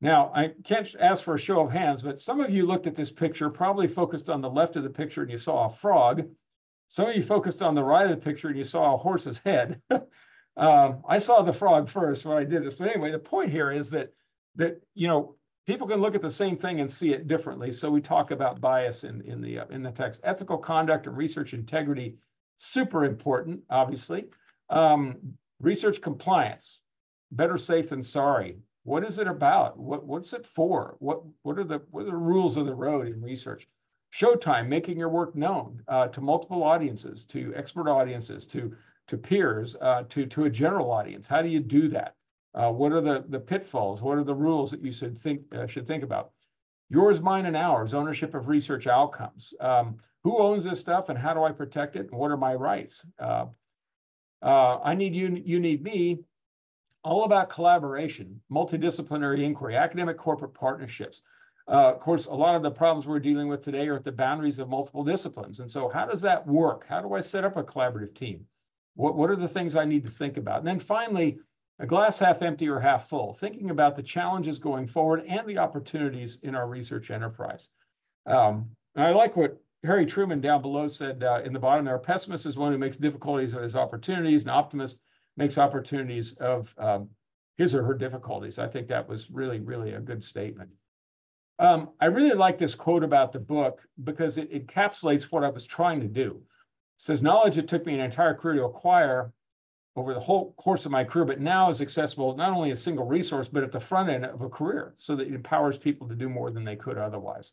Now, I can't ask for a show of hands, but some of you looked at this picture, probably focused on the left of the picture and you saw a frog. Some of you focused on the right of the picture and you saw a horse's head. um, I saw the frog first when I did this. But anyway, the point here is that that you know people can look at the same thing and see it differently. So we talk about bias in in the uh, in the text. Ethical conduct and research integrity, super important, obviously. Um, research compliance better safe than sorry. What is it about? What, what's it for? What, what are the, what are the rules of the road in research? Showtime, making your work known uh, to multiple audiences, to expert audiences, to, to peers, uh, to, to a general audience. How do you do that? Uh, what are the, the pitfalls? What are the rules that you should think, uh, should think about? Yours, mine, and ours, ownership of research outcomes. Um, who owns this stuff and how do I protect it? And what are my rights? Uh, uh, I need you, you need me. All about collaboration, multidisciplinary inquiry, academic corporate partnerships. Uh, of course, a lot of the problems we're dealing with today are at the boundaries of multiple disciplines. And so how does that work? How do I set up a collaborative team? What, what are the things I need to think about? And then finally, a glass half empty or half full, thinking about the challenges going forward and the opportunities in our research enterprise. Um, I like what Harry Truman down below said uh, in the bottom there, a pessimist is one who makes difficulties as opportunities, an optimist makes opportunities of um, his or her difficulties. I think that was really, really a good statement. Um, I really like this quote about the book because it encapsulates what I was trying to do. It says, knowledge it took me an entire career to acquire over the whole course of my career, but now is accessible not only a single resource, but at the front end of a career so that it empowers people to do more than they could otherwise.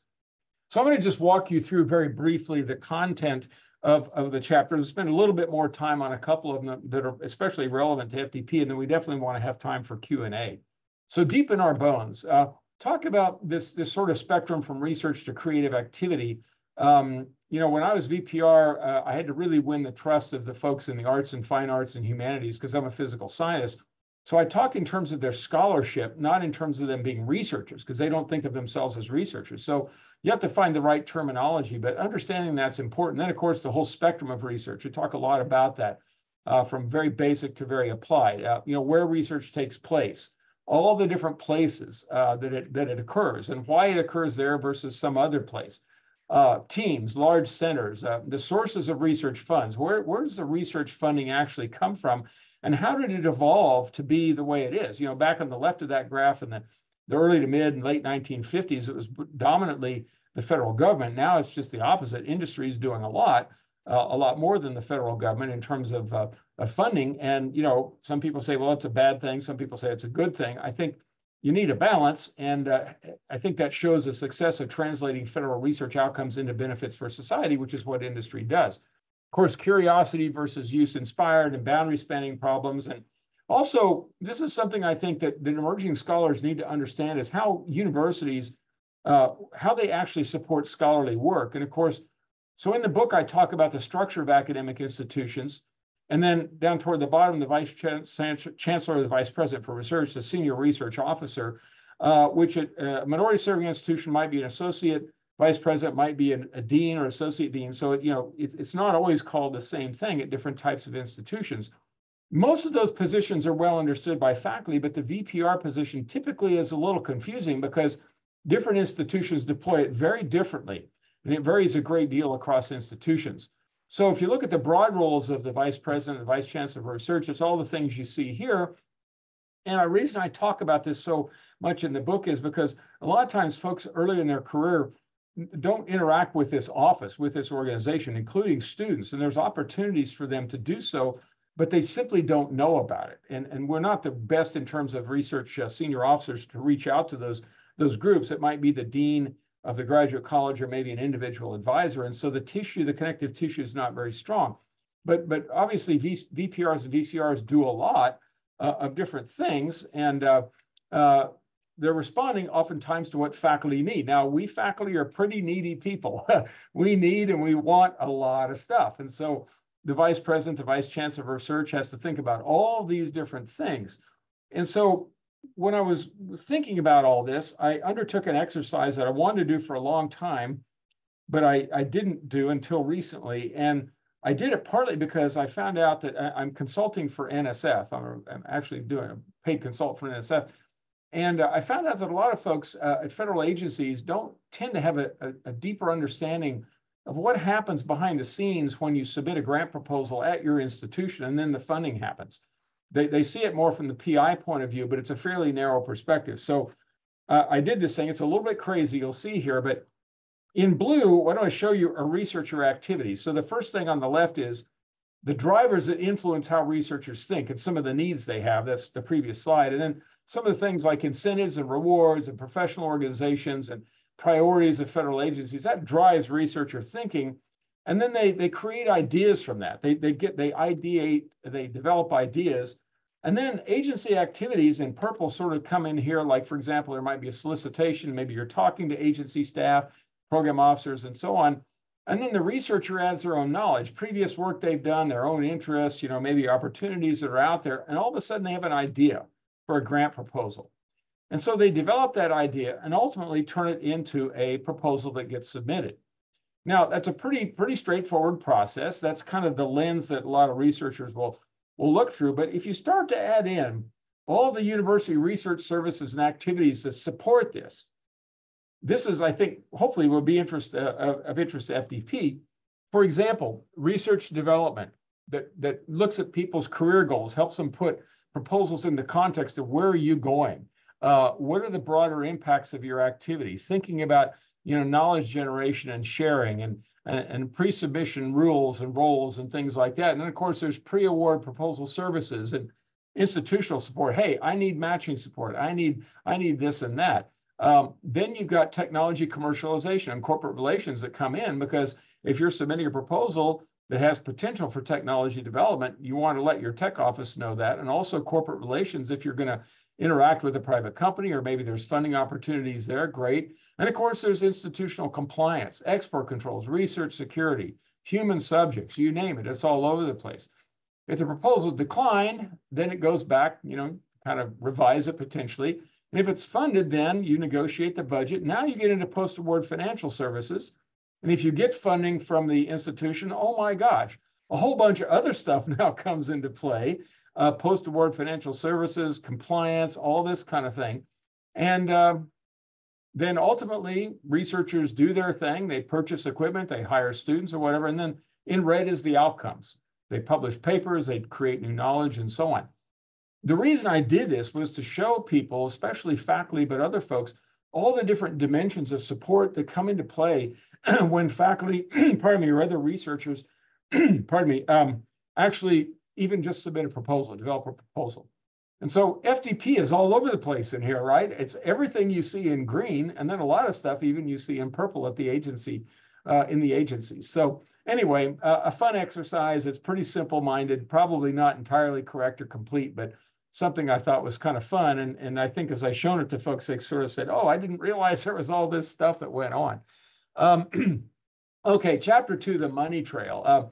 So I'm going to just walk you through very briefly the content of, of the chapters, spend a little bit more time on a couple of them that are especially relevant to FDP, and then we definitely want to have time for Q&A. So deep in our bones, uh, talk about this, this sort of spectrum from research to creative activity. Um, you know, when I was VPR, uh, I had to really win the trust of the folks in the arts and fine arts and humanities because I'm a physical scientist. So I talk in terms of their scholarship, not in terms of them being researchers, because they don't think of themselves as researchers. So you have to find the right terminology, but understanding that's important. Then, of course, the whole spectrum of research. We talk a lot about that, uh, from very basic to very applied. Uh, you know, where research takes place, all the different places uh, that it that it occurs, and why it occurs there versus some other place uh, teams, large centers, uh, the sources of research funds. Where, where does the research funding actually come from? And how did it evolve to be the way it is? You know, back on the left of that graph in the, the early to mid and late 1950s, it was dominantly the federal government. Now it's just the opposite. Industry is doing a lot, uh, a lot more than the federal government in terms of, uh, of funding. And, you know, some people say, well, it's a bad thing. Some people say it's a good thing. I think you need a balance. And uh, I think that shows the success of translating federal research outcomes into benefits for society, which is what industry does. Of course, curiosity versus use inspired and boundary spanning problems. And also, this is something I think that, the emerging scholars need to understand is how universities, uh, how they actually support scholarly work. And of course, so in the book, I talk about the structure of academic institutions. And then down toward the bottom, the vice chancellor or the vice president for research, the senior research officer, uh, which a, a minority serving institution might be an associate vice president, might be an, a dean or associate dean. So, it, you know, it, it's not always called the same thing at different types of institutions. Most of those positions are well understood by faculty, but the VPR position typically is a little confusing because different institutions deploy it very differently, and it varies a great deal across institutions. So if you look at the broad roles of the vice president, the vice chancellor of research, it's all the things you see here. And the reason I talk about this so much in the book is because a lot of times folks early in their career don't interact with this office, with this organization, including students. And there's opportunities for them to do so, but they simply don't know about it. And, and we're not the best in terms of research uh, senior officers to reach out to those, those groups. It might be the dean of the graduate college or maybe an individual advisor. And so the tissue, the connective tissue is not very strong. But, but obviously v, VPRs and VCRs do a lot uh, of different things. And uh, uh, they're responding oftentimes to what faculty need. Now, we faculty are pretty needy people. we need and we want a lot of stuff. And so the vice president, the vice chancellor of research has to think about all these different things. And so when I was thinking about all this, I undertook an exercise that I wanted to do for a long time, but I, I didn't do until recently. And I did it partly because I found out that I'm consulting for NSF. I'm, I'm actually doing a paid consult for NSF. And uh, I found out that a lot of folks uh, at federal agencies don't tend to have a, a, a deeper understanding of what happens behind the scenes when you submit a grant proposal at your institution and then the funding happens they, they see it more from the PI point of view, but it's a fairly narrow perspective. So uh, I did this thing. It's a little bit crazy. You'll see here, but in blue, why don't I show you a researcher activity? So the first thing on the left is the drivers that influence how researchers think and some of the needs they have. That's the previous slide. And then some of the things like incentives and rewards and professional organizations and priorities of federal agencies, that drives researcher thinking. And then they, they create ideas from that. They, they get, they ideate, they develop ideas. And then agency activities in purple sort of come in here. Like, for example, there might be a solicitation. Maybe you're talking to agency staff, program officers, and so on. And then the researcher adds their own knowledge, previous work they've done, their own interests, you know, maybe opportunities that are out there. And all of a sudden they have an idea for a grant proposal. And so they develop that idea and ultimately turn it into a proposal that gets submitted. Now, that's a pretty, pretty straightforward process. That's kind of the lens that a lot of researchers will, will look through. But if you start to add in all the university research services and activities that support this, this is, I think, hopefully will be interest uh, of interest to FDP. For example, research development that, that looks at people's career goals, helps them put proposals in the context of where are you going? Uh, what are the broader impacts of your activity? Thinking about you know knowledge generation and sharing and, and, and pre-submission rules and roles and things like that. And then of course there's pre-award proposal services and institutional support. Hey, I need matching support. I need I need this and that. Um, then you've got technology commercialization and corporate relations that come in because if you're submitting a proposal that has potential for technology development, you want to let your tech office know that. And also corporate relations, if you're going to interact with a private company or maybe there's funding opportunities there, great. And of course, there's institutional compliance, export controls, research security, human subjects, you name it, it's all over the place. If the proposal declined, then it goes back, you know, kind of revise it potentially. And if it's funded, then you negotiate the budget. Now you get into post-award financial services. And if you get funding from the institution, oh my gosh, a whole bunch of other stuff now comes into play. Uh, post-award financial services, compliance, all this kind of thing. And uh, then ultimately, researchers do their thing. They purchase equipment, they hire students or whatever. And then in red is the outcomes. They publish papers, they create new knowledge, and so on the reason I did this was to show people, especially faculty, but other folks, all the different dimensions of support that come into play when faculty, pardon me, or other researchers, pardon me, um, actually even just submit a proposal, develop a proposal. And so FDP is all over the place in here, right? It's everything you see in green, and then a lot of stuff even you see in purple at the agency, uh, in the agencies. So anyway, uh, a fun exercise. It's pretty simple-minded, probably not entirely correct or complete, but something I thought was kind of fun. And, and I think as I shown it to folks, they sort of said, oh, I didn't realize there was all this stuff that went on. Um, okay, chapter two, the money trail. Uh,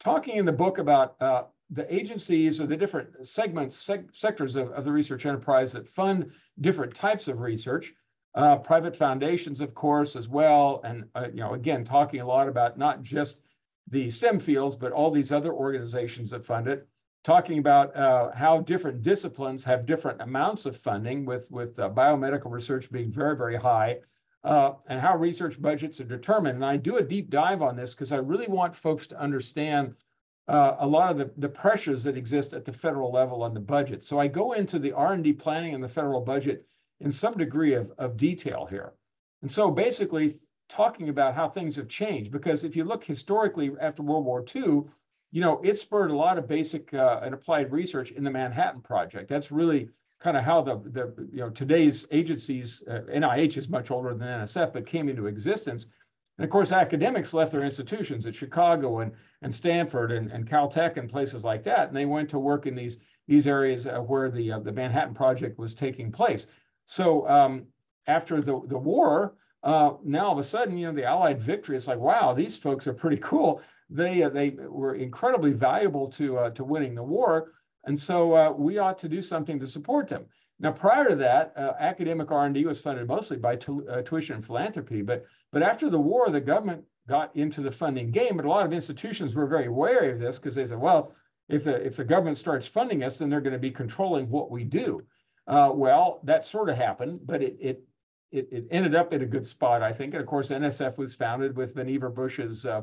talking in the book about uh, the agencies or the different segments, seg sectors of, of the research enterprise that fund different types of research. Uh, private foundations, of course, as well. And, uh, you know, again, talking a lot about not just the STEM fields, but all these other organizations that fund it talking about uh, how different disciplines have different amounts of funding, with, with uh, biomedical research being very, very high, uh, and how research budgets are determined. And I do a deep dive on this because I really want folks to understand uh, a lot of the, the pressures that exist at the federal level on the budget. So I go into the R&D planning and the federal budget in some degree of, of detail here. And so basically talking about how things have changed, because if you look historically after World War II, you know, it spurred a lot of basic uh, and applied research in the Manhattan Project. That's really kind of how the, the you know, today's agencies, uh, NIH is much older than NSF, but came into existence. And of course, academics left their institutions at Chicago and, and Stanford and, and Caltech and places like that. And they went to work in these, these areas uh, where the, uh, the Manhattan Project was taking place. So um, after the, the war, uh, now all of a sudden, you know, the Allied victory, it's like, wow, these folks are pretty cool they uh, they were incredibly valuable to uh, to winning the war, and so uh, we ought to do something to support them. Now, prior to that, uh, academic R&D was funded mostly by uh, tuition and philanthropy, but but after the war, the government got into the funding game, but a lot of institutions were very wary of this because they said, well, if the if the government starts funding us, then they're going to be controlling what we do. Uh, well, that sort of happened, but it, it it it ended up in a good spot, I think. And of course, NSF was founded with Vannevar Bush's uh,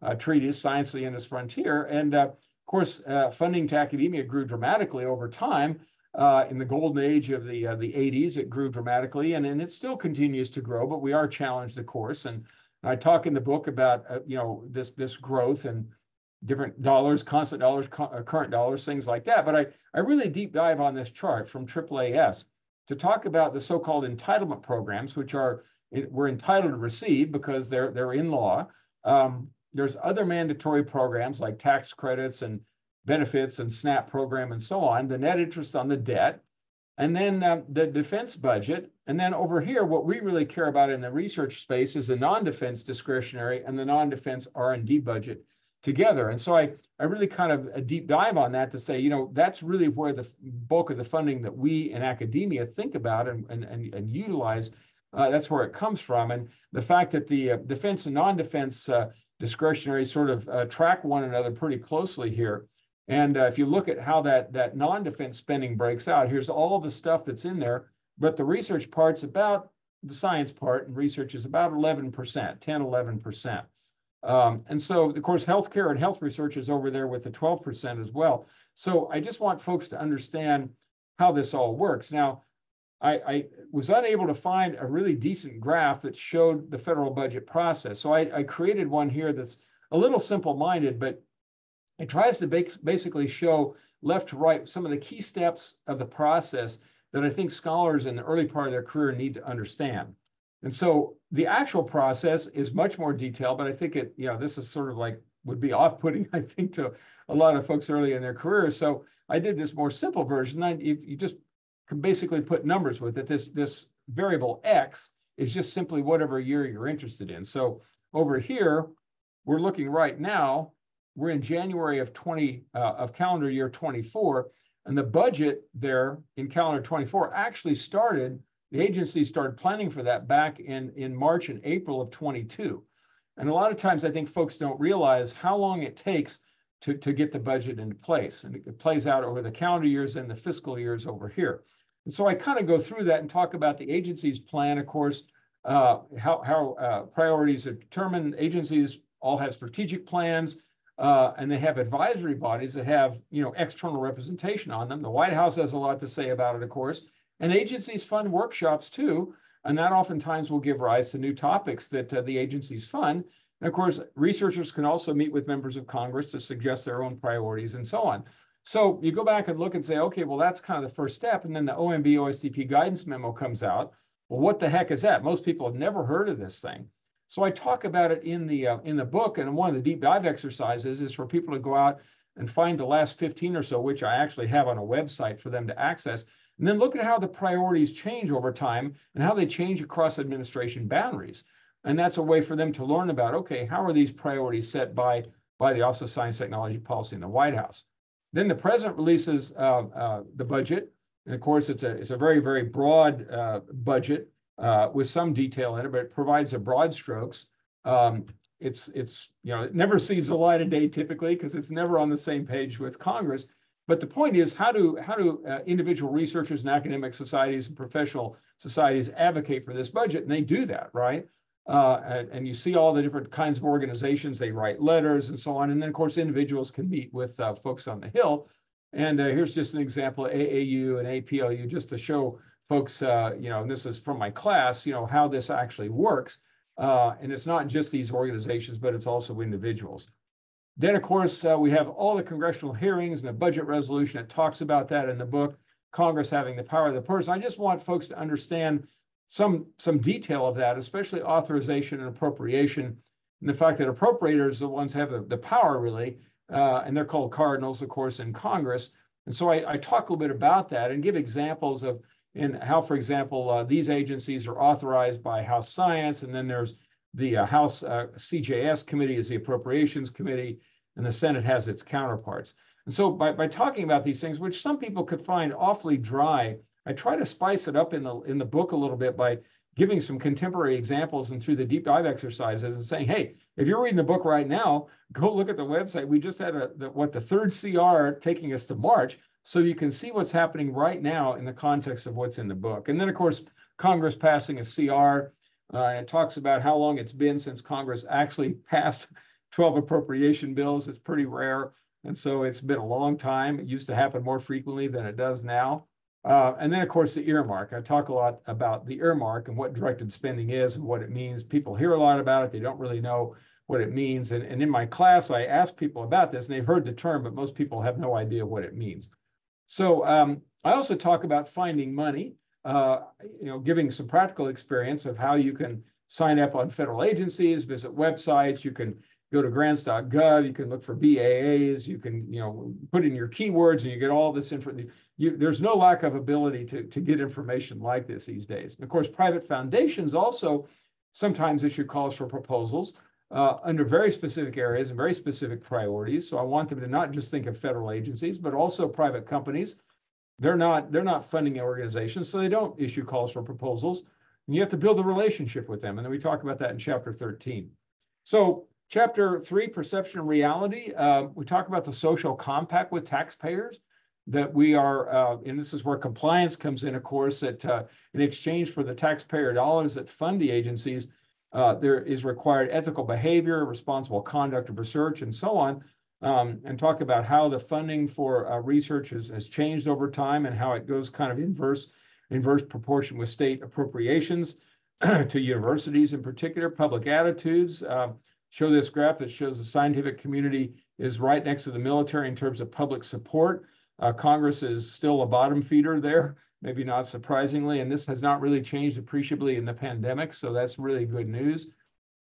uh, treatise, Science the Endless Frontier. And uh, of course, funding to academia grew dramatically over time. Uh, in the golden age of the uh, the 80s, it grew dramatically, and, and it still continues to grow. But we are challenged, of course. And I talk in the book about uh, you know this this growth and different dollars, constant dollars, uh, current dollars, things like that. But I, I really deep dive on this chart from AAAS to talk about the so-called entitlement programs, which are we're entitled to receive because they're they're in law. Um, there's other mandatory programs like tax credits and benefits and SNAP program and so on, the net interest on the debt, and then uh, the defense budget. And then over here, what we really care about in the research space is the non-defense discretionary and the non-defense R&D budget together. And so I, I really kind of a deep dive on that to say, you know, that's really where the bulk of the funding that we in academia think about and, and, and, and utilize, uh, that's where it comes from. And the fact that the uh, defense and non-defense uh, discretionary sort of uh, track one another pretty closely here. And uh, if you look at how that, that non-defense spending breaks out, here's all the stuff that's in there, but the research part's about the science part and research is about 11%, 10, 11%. Um, and so, of course, healthcare and health research is over there with the 12% as well. So I just want folks to understand how this all works. Now, I, I, was unable to find a really decent graph that showed the federal budget process. So I, I created one here that's a little simple-minded, but it tries to basically show left to right some of the key steps of the process that I think scholars in the early part of their career need to understand. And so the actual process is much more detailed, but I think it, you know, this is sort of like would be off-putting, I think, to a lot of folks early in their careers. So I did this more simple version. I, you, you just can basically put numbers with it. This, this variable X is just simply whatever year you're interested in. So over here, we're looking right now, we're in January of 20, uh, of calendar year 24, and the budget there in calendar 24 actually started, the agency started planning for that back in, in March and April of 22. And a lot of times I think folks don't realize how long it takes to, to get the budget into place. And it plays out over the calendar years and the fiscal years over here. And so I kind of go through that and talk about the agency's plan, of course, uh, how, how uh, priorities are determined. Agencies all have strategic plans, uh, and they have advisory bodies that have, you know, external representation on them. The White House has a lot to say about it, of course, and agencies fund workshops too, and that oftentimes will give rise to new topics that uh, the agencies fund. And of course, researchers can also meet with members of Congress to suggest their own priorities and so on. So you go back and look and say, okay, well, that's kind of the first step. And then the OMB OSTP guidance memo comes out. Well, what the heck is that? Most people have never heard of this thing. So I talk about it in the uh, in the book, and one of the deep dive exercises is for people to go out and find the last 15 or so, which I actually have on a website for them to access, and then look at how the priorities change over time and how they change across administration boundaries. And that's a way for them to learn about, okay, how are these priorities set by, by the Office of Science, Technology Policy in the White House? Then the president releases uh, uh, the budget. And of course, it's a, it's a very, very broad uh, budget uh, with some detail in it, but it provides a broad strokes. Um, it's, it's, you know, it never sees the light of day typically because it's never on the same page with Congress. But the point is, how do, how do uh, individual researchers and academic societies and professional societies advocate for this budget? And they do that, right? Uh, and, and, you see all the different kinds of organizations, they write letters and so on. And then, of course, individuals can meet with uh, folks on the Hill. And uh, here's just an example AAU and APLU, just to show folks, uh, you know, and this is from my class, you know, how this actually works. Uh, and it's not just these organizations, but it's also individuals. Then, of course, uh, we have all the congressional hearings and the budget resolution. that talks about that in the book, Congress having the power of the purse. I just want folks to understand some some detail of that, especially authorization and appropriation, and the fact that appropriators are the ones have the, the power really, uh, and they're called cardinals, of course, in Congress. And so I, I, talk a little bit about that and give examples of in how, for example, uh, these agencies are authorized by House Science, and then there's the uh, House uh, CJS committee is the Appropriations Committee, and the Senate has its counterparts. And so by, by talking about these things, which some people could find awfully dry, I try to spice it up in the in the book a little bit by giving some contemporary examples and through the deep dive exercises and saying, hey, if you're reading the book right now, go look at the website. We just had a the, what the third CR taking us to March, so you can see what's happening right now in the context of what's in the book. And then of course, Congress passing a CR. Uh, it talks about how long it's been since Congress actually passed 12 appropriation bills. It's pretty rare. And so it's been a long time. It used to happen more frequently than it does now. Uh, and then, of course, the earmark. I talk a lot about the earmark and what directed spending is and what it means. People hear a lot about it. They don't really know what it means. And, and in my class, I ask people about this and they've heard the term, but most people have no idea what it means. So um, I also talk about finding money, uh, you know, giving some practical experience of how you can sign up on federal agencies, visit websites, you can go to grants.gov, you can look for BAAs, you can, you know, put in your keywords and you get all this information. there's no lack of ability to, to get information like this these days. And of course, private foundations also sometimes issue calls for proposals uh, under very specific areas and very specific priorities. So I want them to not just think of federal agencies, but also private companies. They're not they're not funding organizations, so they don't issue calls for proposals. And you have to build a relationship with them. And then we talk about that in chapter 13. So chapter three, perception and reality, uh, we talk about the social compact with taxpayers that we are, uh, and this is where compliance comes in, of course, that uh, in exchange for the taxpayer dollars that fund the agencies, uh, there is required ethical behavior, responsible conduct of research, and so on. Um, and talk about how the funding for uh, research has, has changed over time and how it goes kind of inverse inverse proportion with state appropriations to universities in particular, public attitudes. Uh, show this graph that shows the scientific community is right next to the military in terms of public support. Uh, Congress is still a bottom feeder there, maybe not surprisingly, and this has not really changed appreciably in the pandemic, so that's really good news.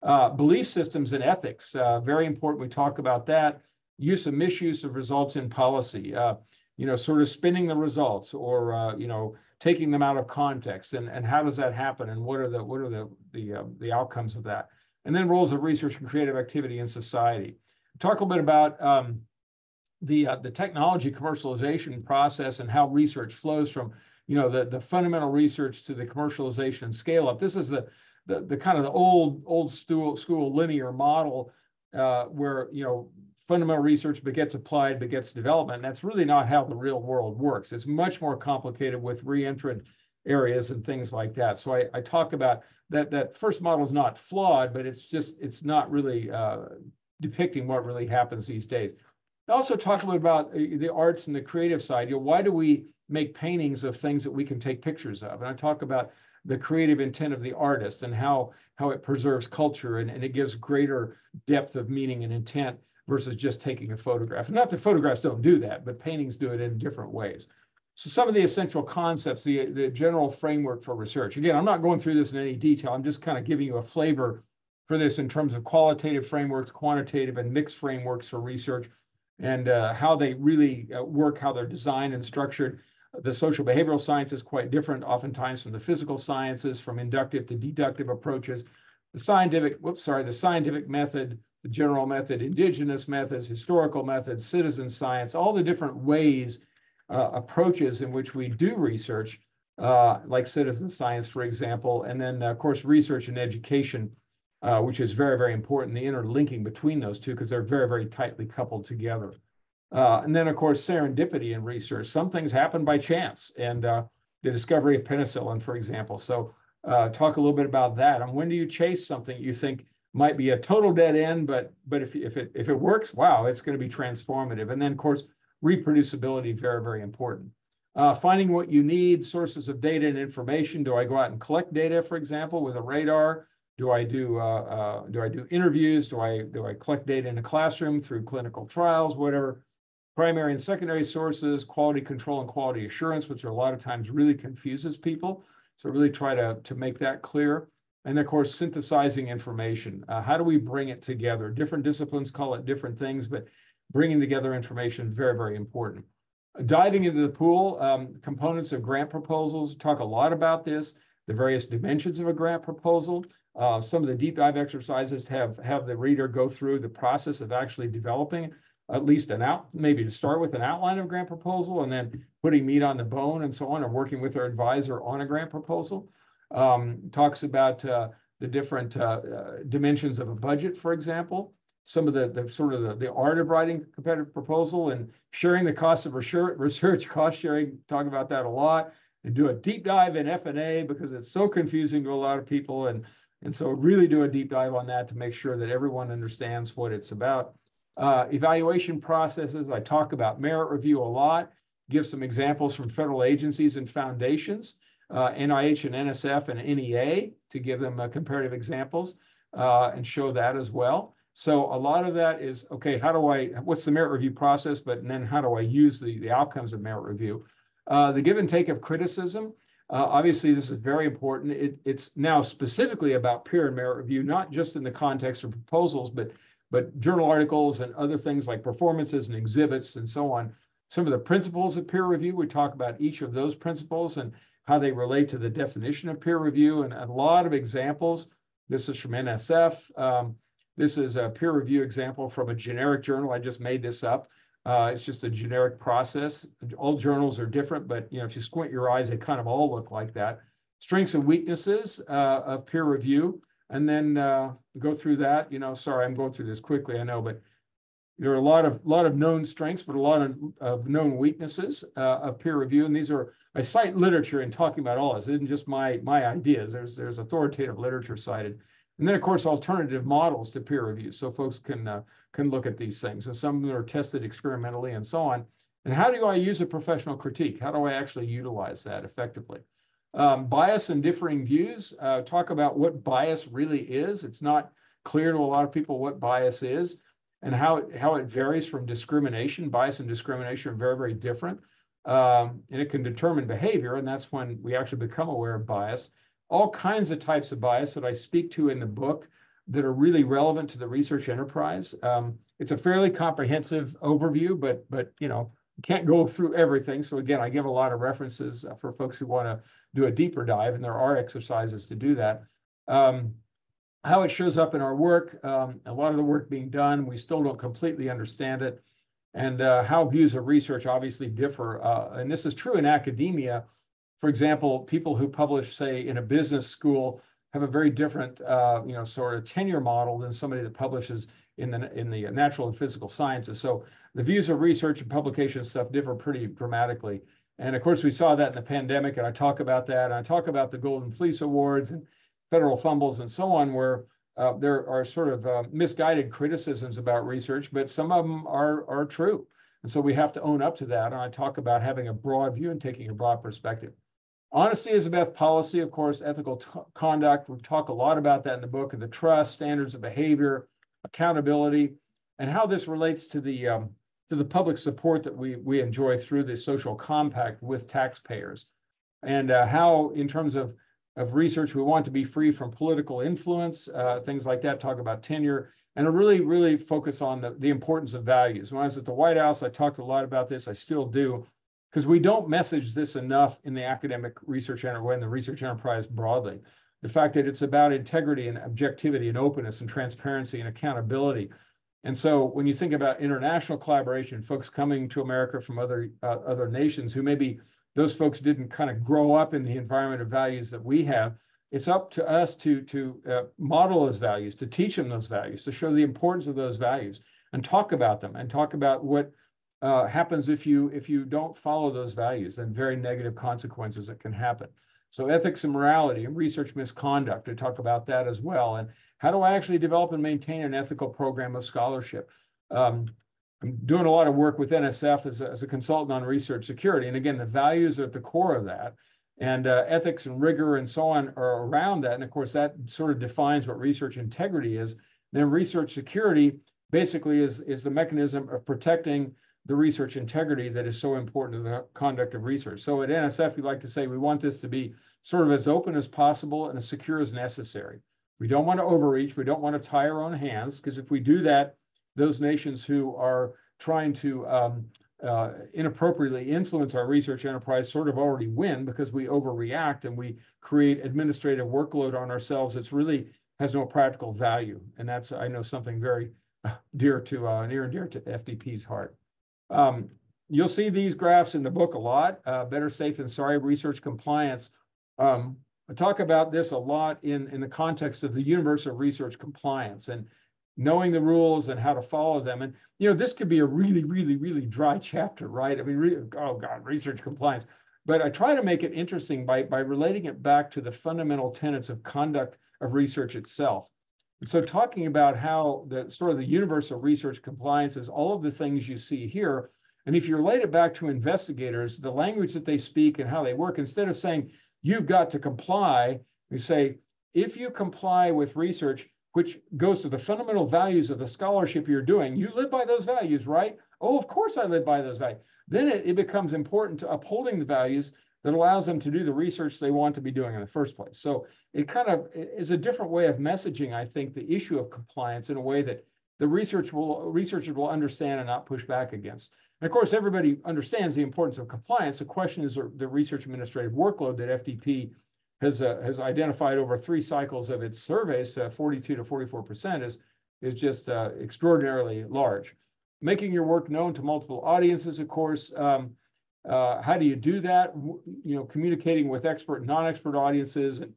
Uh, belief systems and ethics, uh, very important. We talk about that. Use of misuse of results in policy, uh, you know, sort of spinning the results or, uh, you know, taking them out of context and, and how does that happen and what are the what are the the, uh, the outcomes of that and then roles of research and creative activity in society talk a little bit about um, the uh, the technology commercialization process and how research flows from you know the the fundamental research to the commercialization and scale up this is the the, the kind of the old old school school linear model uh, where you know fundamental research begets applied begets development. And that's really not how the real world works. It's much more complicated with reentrant areas and things like that. So I, I talk about that that first model is not flawed, but it's just it's not really uh, depicting what really happens these days. I also talk a little about uh, the arts and the creative side. You know, why do we make paintings of things that we can take pictures of? And I talk about the creative intent of the artist and how how it preserves culture and, and it gives greater depth of meaning and intent versus just taking a photograph. Not that photographs don't do that, but paintings do it in different ways. So some of the essential concepts, the, the general framework for research. Again, I'm not going through this in any detail. I'm just kind of giving you a flavor for this in terms of qualitative frameworks, quantitative and mixed frameworks for research and uh, how they really uh, work, how they're designed and structured. The social behavioral science is quite different, oftentimes from the physical sciences, from inductive to deductive approaches. The scientific, whoops, sorry, the scientific method the general method, indigenous methods, historical methods, citizen science, all the different ways, uh, approaches in which we do research, uh, like citizen science, for example, and then, of course, research and education, uh, which is very, very important, the interlinking between those two, because they're very, very tightly coupled together. Uh, and then, of course, serendipity in research. Some things happen by chance, and uh, the discovery of penicillin, for example. So talk a little bit about that. And when do you chase something you think might be a total dead end, but but if if it if it works, wow, it's going to be transformative. And then of course, reproducibility very very important. Uh, finding what you need, sources of data and information. Do I go out and collect data, for example, with a radar? Do I do uh, uh, do I do interviews? Do I do I collect data in a classroom through clinical trials, whatever? Primary and secondary sources, quality control and quality assurance, which are a lot of times really confuses people. So really try to to make that clear. And of course, synthesizing information. Uh, how do we bring it together? Different disciplines call it different things, but bringing together information, very, very important. Diving into the pool, um, components of grant proposals, talk a lot about this, the various dimensions of a grant proposal. Uh, some of the deep dive exercises have, have the reader go through the process of actually developing at least an out, maybe to start with an outline of grant proposal and then putting meat on the bone and so on, or working with our advisor on a grant proposal um, talks about uh, the different uh, uh, dimensions of a budget, for example, some of the, the sort of the, the art of writing competitive proposal and sharing the cost of research, research cost sharing, talk about that a lot, and do a deep dive in F&A because it's so confusing to a lot of people. And, and so really do a deep dive on that to make sure that everyone understands what it's about. Uh, evaluation processes, I talk about merit review a lot. give some examples from federal agencies and foundations, uh, NIH and NSF and NEA to give them uh, comparative examples uh, and show that as well. So a lot of that is, okay, how do I, what's the merit review process, but then how do I use the, the outcomes of merit review? Uh, the give and take of criticism, uh, obviously this is very important. It, it's now specifically about peer and merit review, not just in the context of proposals, but, but journal articles and other things like performances and exhibits and so on. Some of the principles of peer review, we talk about each of those principles and how they relate to the definition of peer review and a lot of examples. This is from NSF. Um, this is a peer review example from a generic journal. I just made this up. Uh, it's just a generic process. All journals are different, but you know, if you squint your eyes, they kind of all look like that. Strengths and weaknesses uh, of peer review, and then uh, go through that. You know, sorry, I'm going through this quickly, I know, but there are a lot of lot of known strengths, but a lot of, of known weaknesses uh, of peer review, and these are I cite literature in talking about all this. It isn't just my my ideas. There's there's authoritative literature cited. And then, of course, alternative models to peer review, so folks can uh, can look at these things. And some of them are tested experimentally and so on. And how do I use a professional critique? How do I actually utilize that effectively? Um, bias and differing views. Uh, talk about what bias really is. It's not clear to a lot of people what bias is and how it, how it varies from discrimination. Bias and discrimination are very, very different. Um, and it can determine behavior, and that's when we actually become aware of bias all kinds of types of bias that I speak to in the book that are really relevant to the research enterprise. Um, it's a fairly comprehensive overview, but but you know can't go through everything. So again, I give a lot of references uh, for folks who want to do a deeper dive, and there are exercises to do that. Um, how it shows up in our work, um, a lot of the work being done, we still don't completely understand it, and uh, how views of research obviously differ. Uh, and this is true in academia for example, people who publish, say, in a business school have a very different, uh, you know, sort of tenure model than somebody that publishes in the in the natural and physical sciences. So the views of research and publication stuff differ pretty dramatically. And of course, we saw that in the pandemic, and I talk about that. And I talk about the Golden Fleece Awards and federal fumbles and so on, where uh, there are sort of uh, misguided criticisms about research, but some of them are are true. And so we have to own up to that. And I talk about having a broad view and taking a broad perspective. Honesty is about policy, of course, ethical conduct. We talk a lot about that in the book, and the trust, standards of behavior, accountability, and how this relates to the um, to the public support that we we enjoy through the social compact with taxpayers, and uh, how, in terms of of research, we want to be free from political influence, uh, things like that. Talk about tenure, and really, really focus on the the importance of values. When I was at the White House, I talked a lot about this. I still do because we don't message this enough in the academic research enterprise and the research enterprise broadly. The fact that it's about integrity and objectivity and openness and transparency and accountability. And so when you think about international collaboration, folks coming to America from other uh, other nations who maybe those folks didn't kind of grow up in the environment of values that we have, it's up to us to to uh, model those values, to teach them those values, to show the importance of those values, and talk about them, and talk about what uh, happens if you if you don't follow those values, then very negative consequences that can happen. So ethics and morality and research misconduct, I talk about that as well. And how do I actually develop and maintain an ethical program of scholarship? Um, I'm doing a lot of work with NSF as a, as a, consultant on research security. And again, the values are at the core of that. And uh, ethics and rigor and so on are around that. And of course, that sort of defines what research integrity is. Then research security basically is, is the mechanism of protecting the research integrity that is so important to the conduct of research. So at NSF, we like to say we want this to be sort of as open as possible and as secure as necessary. We don't want to overreach. We don't want to tie our own hands because if we do that, those nations who are trying to um, uh, inappropriately influence our research enterprise sort of already win because we overreact and we create administrative workload on ourselves that's really has no practical value. And that's, I know, something very dear to, uh, near and dear to FDP's heart. Um, you'll see these graphs in the book a lot, uh, better safe than sorry research compliance. Um, I talk about this a lot in, in the context of the universe of research compliance and knowing the rules and how to follow them. And, you know, this could be a really, really, really dry chapter, right? I mean, oh God, research compliance. But I try to make it interesting by, by relating it back to the fundamental tenets of conduct of research itself. So talking about how the sort of the universal research compliance is all of the things you see here, And if you relate it back to investigators, the language that they speak and how they work, instead of saying, you've got to comply, we say, if you comply with research, which goes to the fundamental values of the scholarship you're doing, you live by those values, right? Oh, of course I live by those values. Then it, it becomes important to upholding the values that allows them to do the research they want to be doing in the first place. So it kind of is a different way of messaging, I think, the issue of compliance in a way that the research will researchers will understand and not push back against. And of course, everybody understands the importance of compliance. The question is the research administrative workload that FDP has uh, has identified over three cycles of its surveys, uh, 42 to 44 percent, is is just uh, extraordinarily large. Making your work known to multiple audiences, of course. Um, uh, how do you do that? You know, communicating with expert non-expert audiences and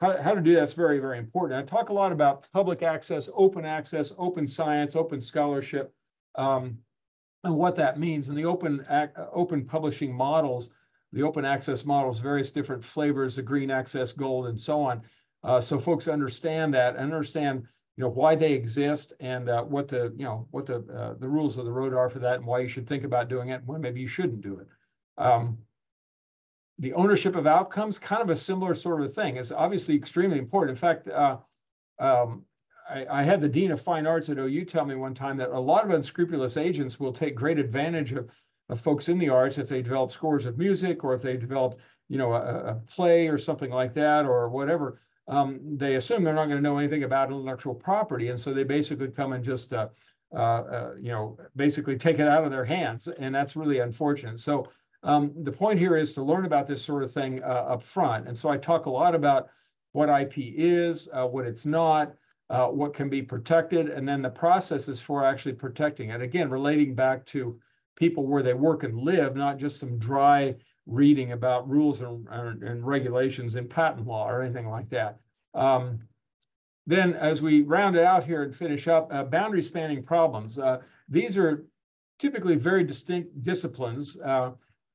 how, how to do that's very, very important. I talk a lot about public access, open access, open science, open scholarship, um, and what that means. And the open, open publishing models, the open access models, various different flavors, the green access, gold, and so on. Uh, so folks understand that and understand you know why they exist and uh, what the you know what the uh, the rules of the road are for that and why you should think about doing it and when maybe you shouldn't do it. Um, the ownership of outcomes, kind of a similar sort of thing, is obviously extremely important. In fact, uh, um, I, I, had the dean of fine arts at OU tell me one time that a lot of unscrupulous agents will take great advantage of, of folks in the arts if they develop scores of music or if they develop, you know, a, a play or something like that or whatever. Um, they assume they're not going to know anything about intellectual property, and so they basically come and just, uh, uh, uh, you know, basically take it out of their hands, and that's really unfortunate. So um, the point here is to learn about this sort of thing uh, up front. And so I talk a lot about what IP is, uh, what it's not, uh, what can be protected, and then the processes for actually protecting it. Again, relating back to people where they work and live, not just some dry reading about rules and, and regulations in patent law or anything like that. Um, then as we round it out here and finish up, uh, boundary spanning problems. Uh, these are typically very distinct disciplines. Uh,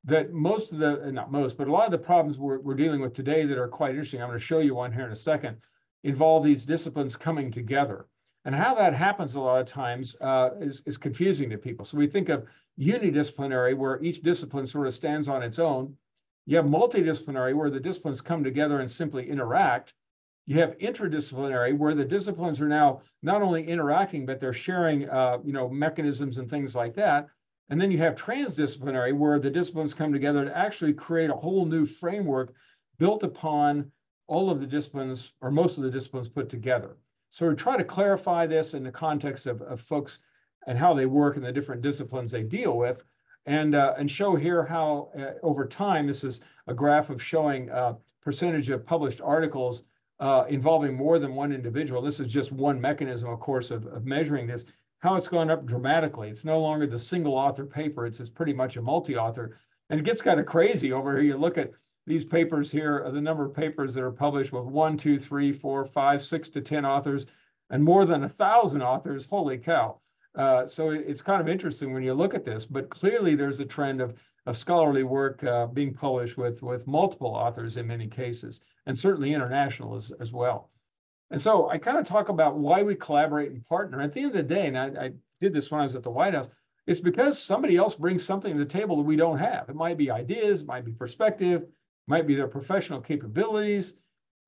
that most of the, not most, but a lot of the problems we're, we're dealing with today that are quite interesting, I'm going to show you one here in a second, involve these disciplines coming together. And how that happens a lot of times uh, is, is confusing to people. So we think of unidisciplinary, where each discipline sort of stands on its own. You have multidisciplinary, where the disciplines come together and simply interact. You have interdisciplinary, where the disciplines are now not only interacting, but they're sharing, uh, you know, mechanisms and things like that. And then you have transdisciplinary, where the disciplines come together to actually create a whole new framework built upon all of the disciplines or most of the disciplines put together. So we try to clarify this in the context of, of folks and how they work and the different disciplines they deal with, and uh, and show here how uh, over time this is a graph of showing uh, percentage of published articles uh, involving more than one individual. This is just one mechanism, of course, of, of measuring this how it's gone up dramatically. It's no longer the single author paper. It's, it's pretty much a multi-author. And it gets kind of crazy over here. You look at these papers here, uh, the number of papers that are published with one, two, three, four, five, six to 10 authors, and more than a thousand authors. Holy cow. Uh, so it's kind of interesting when you look at this, but clearly there's a trend of, of scholarly work uh, being published with, with multiple authors in many cases, and certainly international as, as well. And so I kind of talk about why we collaborate and partner. At the end of the day, and I, I, did this when I was at the White House, it's because somebody else brings something to the table that we don't have. It might be ideas, might be perspective, might be their professional capabilities,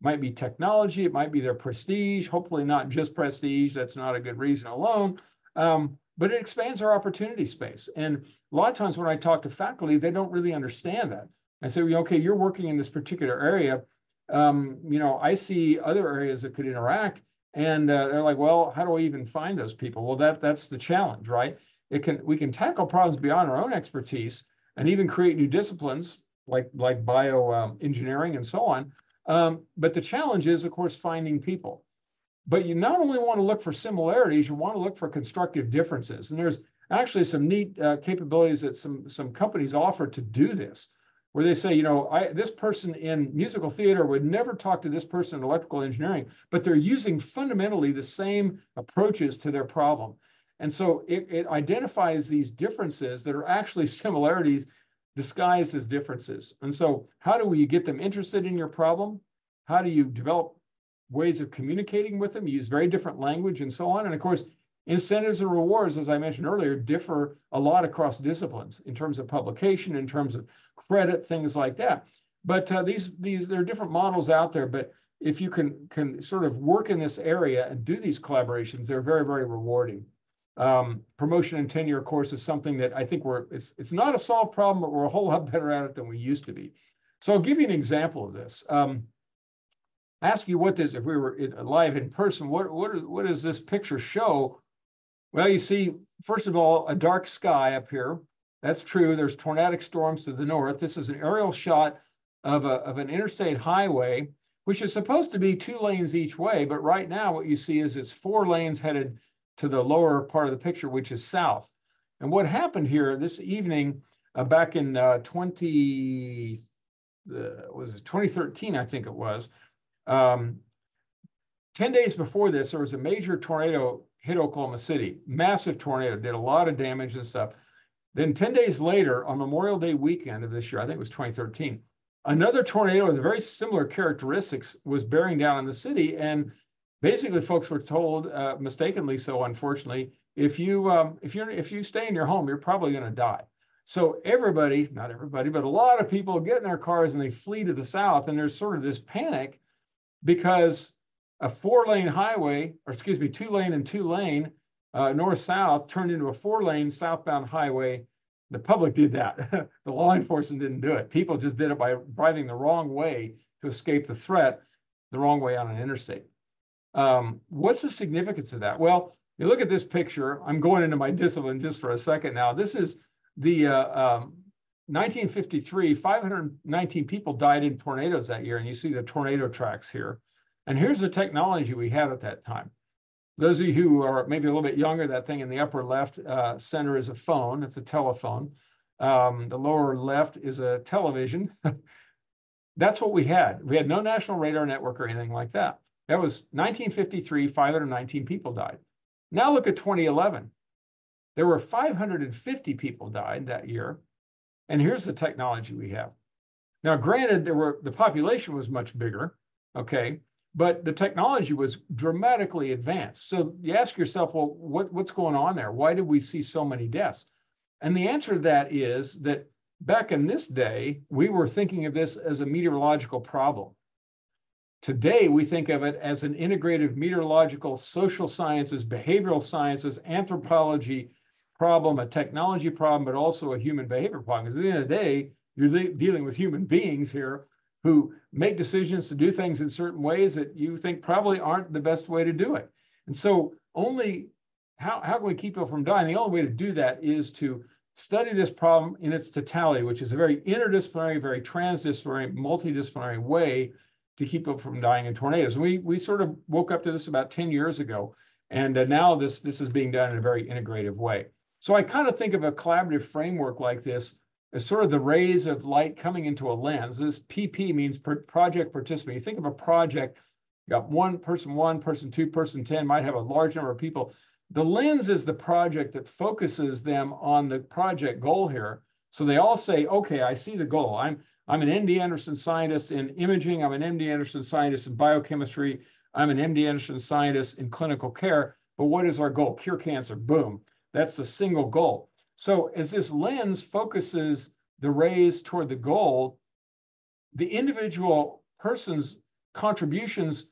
might be technology, it might be their prestige, hopefully not just prestige. That's not a good reason alone. Um, but it expands our opportunity space. And a lot of times when I talk to faculty, they don't really understand that. I say, okay, you're working in this particular area um, you know, I see other areas that could interact, and uh, they're like, well, how do I even find those people? Well, that that's the challenge, right? It can we can tackle problems beyond our own expertise and even create new disciplines like like bioengineering um, and so on. Um, but the challenge is, of course, finding people. But you not only want to look for similarities, you want to look for constructive differences. And there's actually some neat uh, capabilities that some some companies offer to do this where they say, you know, I, this person in musical theater would never talk to this person in electrical engineering, but they're using fundamentally the same approaches to their problem. And so it, it identifies these differences that are actually similarities disguised as differences. And so how do you get them interested in your problem? How do you develop ways of communicating with them? You use very different language and so on. And of course, incentives and rewards, as I mentioned earlier, differ a lot across disciplines in terms of publication, in terms of credit, things like that. But uh, these these there are different models out there. But if you can can sort of work in this area and do these collaborations, they're very very rewarding. Um, promotion and tenure, of course, is something that I think we're it's it's not a solved problem, but we're a whole lot better at it than we used to be. So I'll give you an example of this. Um, ask you what this if we were in, live in person, what what what does this picture show? Well, you see, first of all, a dark sky up here. That's true. There's tornadic storms to the north. This is an aerial shot of, a, of an interstate highway, which is supposed to be two lanes each way. But right now, what you see is it's four lanes headed to the lower part of the picture, which is south. And what happened here this evening, uh, back in uh, 20, uh, was it 2013, I think it was. Um, 10 days before this, there was a major tornado hit Oklahoma City, massive tornado, did a lot of damage and stuff. Then 10 days later, on Memorial Day weekend of this year, I think it was 2013, Another tornado with very similar characteristics was bearing down on the city, and basically, folks were told, uh, mistakenly so, unfortunately, if you um, if you if you stay in your home, you're probably going to die. So everybody, not everybody, but a lot of people get in their cars and they flee to the south, and there's sort of this panic because a four-lane highway, or excuse me, two-lane and two-lane uh, north-south turned into a four-lane southbound highway the public did that. the law enforcement didn't do it. People just did it by driving the wrong way to escape the threat, the wrong way on an interstate. Um, what's the significance of that? Well, you look at this picture. I'm going into my discipline just for a second now. This is the uh, um, 1953, 519 people died in tornadoes that year, and you see the tornado tracks here. And here's the technology we had at that time. Those of you who are maybe a little bit younger, that thing in the upper left uh, center is a phone. It's a telephone. Um, the lower left is a television. That's what we had. We had no national radar network or anything like that. That was 1953, 519 people died. Now look at 2011. There were 550 people died that year. And here's the technology we have. Now, granted, there were the population was much bigger, okay, but the technology was dramatically advanced. So you ask yourself, well, what, what's going on there? Why did we see so many deaths? And the answer to that is that back in this day, we were thinking of this as a meteorological problem. Today, we think of it as an integrative meteorological, social sciences, behavioral sciences, anthropology problem, a technology problem, but also a human behavior problem. Because at the end of the day, you're dealing with human beings here who make decisions to do things in certain ways that you think probably aren't the best way to do it. And so only how, how can we keep people from dying? The only way to do that is to study this problem in its totality, which is a very interdisciplinary, very transdisciplinary, multidisciplinary way to keep people from dying in tornadoes. And we, we sort of woke up to this about 10 years ago. And uh, now this, this is being done in a very integrative way. So I kind of think of a collaborative framework like this is sort of the rays of light coming into a lens. This PP means project participant. You think of a project, you got one person, one person, two person, 10, might have a large number of people. The lens is the project that focuses them on the project goal here. So they all say, okay, I see the goal. I'm, I'm an MD Anderson scientist in imaging. I'm an MD Anderson scientist in biochemistry. I'm an MD Anderson scientist in clinical care. But what is our goal? Cure cancer. Boom. That's the single goal. So as this lens focuses the rays toward the goal, the individual person's contributions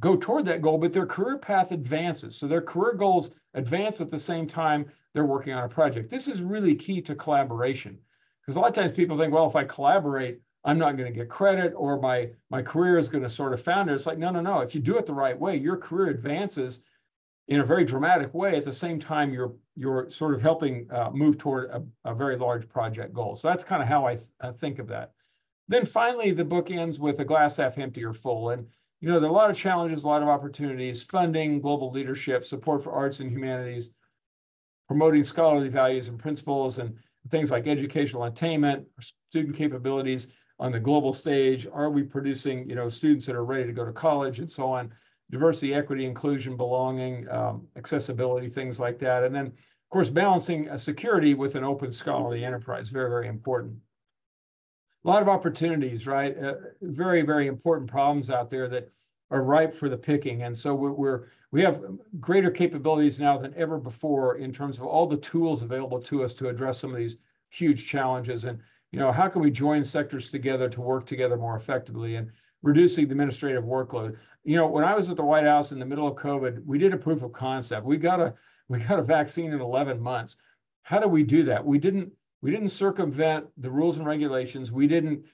go toward that goal, but their career path advances. So their career goals advance at the same time they're working on a project. This is really key to collaboration because a lot of times people think, well, if I collaborate, I'm not going to get credit or my my career is going to sort of founder. It's like, no, no, no. If you do it the right way, your career advances in a very dramatic way. At the same time, you're you're sort of helping uh, move toward a, a, very large project goal. So that's kind of how I, th I, think of that. Then finally, the book ends with a glass half empty or full. And you know, there are a lot of challenges, a lot of opportunities, funding, global leadership, support for arts and humanities, promoting scholarly values and principles, and things like educational attainment, student capabilities on the global stage. Are we producing, you know, students that are ready to go to college and so on? Diversity, equity, inclusion, belonging, um, accessibility, things like that. And then, of course, balancing security with an open scholarly enterprise, very, very important. A lot of opportunities, right? Uh, very, very important problems out there that are ripe for the picking. And so we're, we're we have greater capabilities now than ever before in terms of all the tools available to us to address some of these huge challenges. And you know, how can we join sectors together to work together more effectively and reducing the administrative workload? You know, when I was at the White House in the middle of COVID, we did a proof of concept. We got a we got a vaccine in 11 months. How do we do that? We didn't we didn't circumvent the rules and regulations. We didn't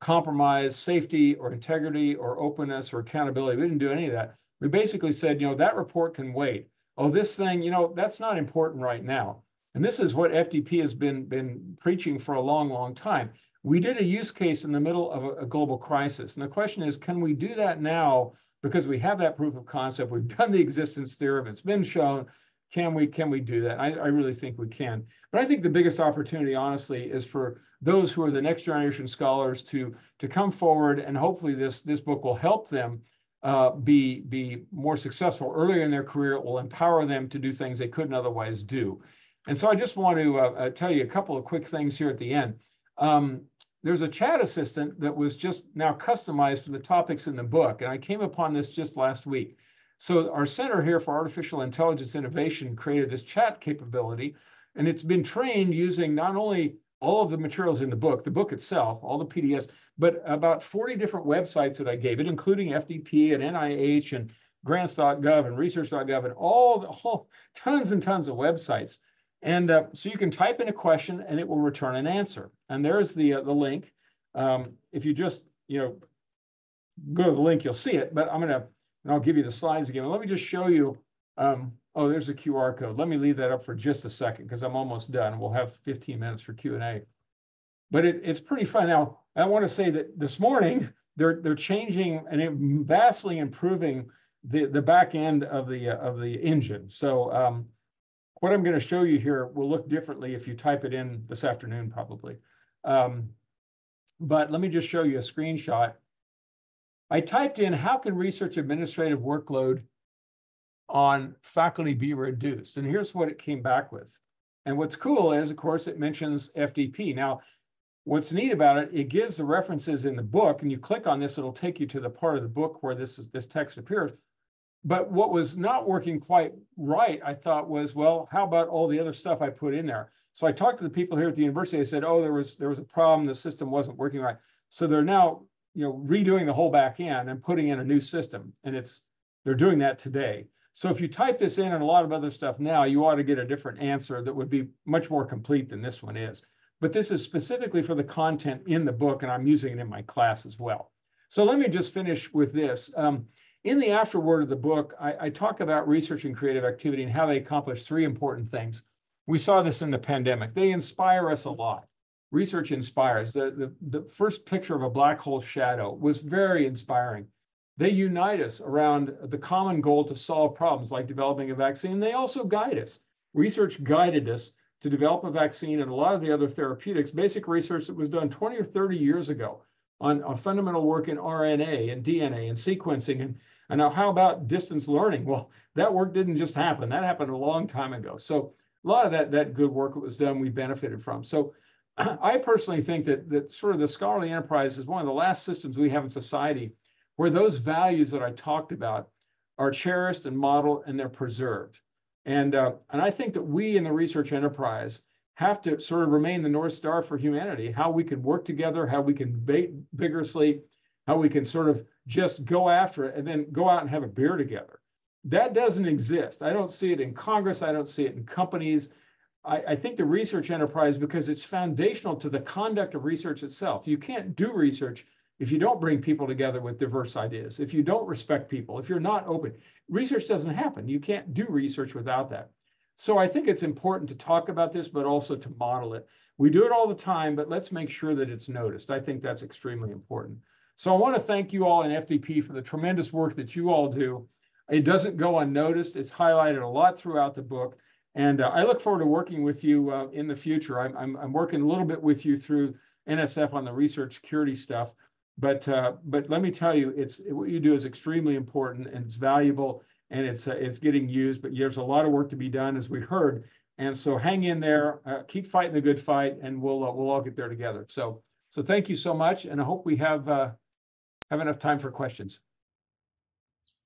compromise safety or integrity or openness or accountability. We didn't do any of that. We basically said, you know, that report can wait. Oh, this thing, you know, that's not important right now. And this is what FDP has been, been preaching for a long, long time. We did a use case in the middle of a, a global crisis. And the question is, can we do that now? Because we have that proof of concept. We've done the existence theorem. It's been shown. Can we, can we do that? I, I really think we can. But I think the biggest opportunity, honestly, is for those who are the next generation scholars to, to come forward and hopefully this, this book will help them uh, be, be more successful earlier in their career. It will empower them to do things they couldn't otherwise do. And so I just want to uh, uh, tell you a couple of quick things here at the end. Um, there's a chat assistant that was just now customized for the topics in the book. And I came upon this just last week. So our Center here for Artificial Intelligence Innovation created this chat capability, and it's been trained using not only all of the materials in the book, the book itself, all the PDFs, but about 40 different websites that I gave it, including FDP and NIH and grants.gov and research.gov and all, the, whole tons and tons of websites. And uh, so you can type in a question and it will return an answer. And there's the, uh, the link. Um, if you just, you know, go to the link, you'll see it, but I'm gonna, and I'll give you the slides again. Let me just show you, um, oh, there's a QR code. Let me leave that up for just a second because I'm almost done. We'll have 15 minutes for Q&A. But it, it's pretty fun. Now, I want to say that this morning, they're, they're changing and vastly improving the, the back end of the, uh, of the engine. So um, what I'm going to show you here will look differently if you type it in this afternoon, probably. Um, but let me just show you a screenshot. I typed in, how can research administrative workload on faculty be reduced? And here's what it came back with. And what's cool is, of course, it mentions FDP. Now, what's neat about it, it gives the references in the book, and you click on this, it'll take you to the part of the book where this is, this text appears. But what was not working quite right, I thought was, well, how about all the other stuff I put in there? So I talked to the people here at the university. I said, oh, there was there was a problem. The system wasn't working right. So they're now, you know, redoing the whole back end and putting in a new system. And it's they're doing that today. So if you type this in and a lot of other stuff now, you ought to get a different answer that would be much more complete than this one is. But this is specifically for the content in the book, and I'm using it in my class as well. So let me just finish with this. Um, in the afterword of the book, I, I talk about research and creative activity and how they accomplish three important things. We saw this in the pandemic. They inspire us a lot. Research inspires. The, the, the first picture of a black hole shadow was very inspiring. They unite us around the common goal to solve problems like developing a vaccine. They also guide us. Research guided us to develop a vaccine and a lot of the other therapeutics, basic research that was done 20 or 30 years ago on, fundamental work in RNA and DNA and sequencing. And, and now how about distance learning? Well, that work didn't just happen. That happened a long time ago. So a lot of that, that good work that was done, we benefited from. So I personally think that, that sort of the scholarly enterprise is one of the last systems we have in society where those values that I talked about are cherished and modeled and they're preserved. And, uh, and I think that we in the research enterprise have to sort of remain the North Star for humanity, how we can work together, how we can debate vigorously, how we can sort of just go after it and then go out and have a beer together. That doesn't exist. I don't see it in Congress. I don't see it in companies. I, I think the research enterprise, because it's foundational to the conduct of research itself. You can't do research if you don't bring people together with diverse ideas, if you don't respect people, if you're not open, research doesn't happen. You can't do research without that. So I think it's important to talk about this, but also to model it. We do it all the time, but let's make sure that it's noticed. I think that's extremely important. So I want to thank you all in FDP for the tremendous work that you all do. It doesn't go unnoticed. It's highlighted a lot throughout the book. And uh, I look forward to working with you uh, in the future. I'm, I'm, I'm, working a little bit with you through NSF on the research security stuff. But, uh, but let me tell you, it's what you do is extremely important and it's valuable and it's uh, it's getting used. But there's a lot of work to be done, as we heard. And so hang in there, uh, keep fighting the good fight, and we'll uh, we'll all get there together. So so thank you so much, and I hope we have uh, have enough time for questions.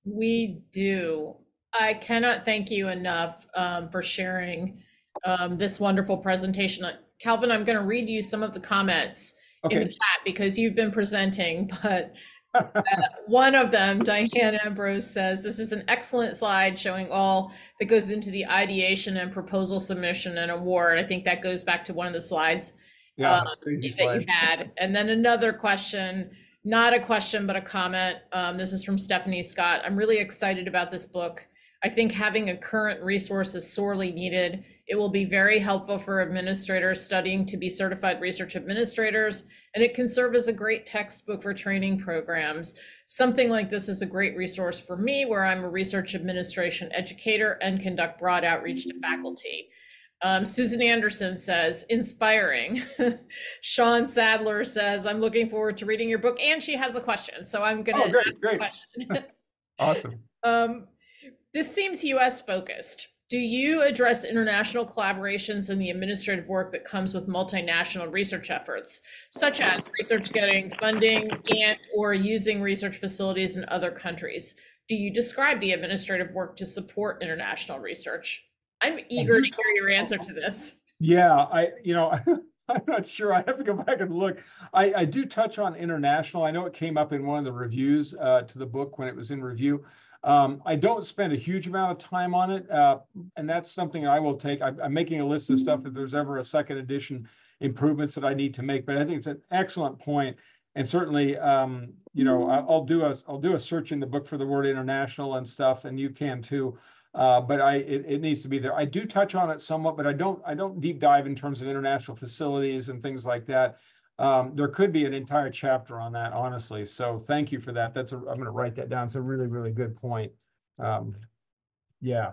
We do. I cannot thank you enough um, for sharing um, this wonderful presentation. Uh, Kelvin, I'm going to read you some of the comments in the chat because you've been presenting, but uh, one of them, Diane Ambrose says, this is an excellent slide showing all that goes into the ideation and proposal submission and award. I think that goes back to one of the slides Yeah, um, that you had. And then another question, not a question, but a comment. Um, this is from Stephanie Scott. I'm really excited about this book. I think having a current resource is sorely needed. It will be very helpful for administrators studying to be certified research administrators, and it can serve as a great textbook for training programs. Something like this is a great resource for me, where I'm a research administration educator and conduct broad outreach to faculty. Um, Susan Anderson says, inspiring. Sean Sadler says, I'm looking forward to reading your book. And she has a question. So I'm going Oh, to great, ask a great. question. Awesome. um, this seems US focused. Do you address international collaborations and the administrative work that comes with multinational research efforts, such as research getting funding and or using research facilities in other countries? Do you describe the administrative work to support international research? I'm eager to hear your answer to this. Yeah, I, you know, I'm not sure. I have to go back and look. I, I do touch on international. I know it came up in one of the reviews uh, to the book when it was in review. Um, I don't spend a huge amount of time on it, uh, and that's something I will take. I'm, I'm making a list of stuff if there's ever a second edition improvements that I need to make. But I think it's an excellent point, and certainly, um, you know, I- I'll do a I'll do a search in the book for the word international and stuff, and you can too. Uh, but I, it, it needs to be there. I do touch on it somewhat, but I don't, I don't deep dive in terms of international facilities and things like that. Um, there could be an entire chapter on that, honestly. So thank you for that. That's a, I'm going to write that down. It's a really, really good point. Um, yeah.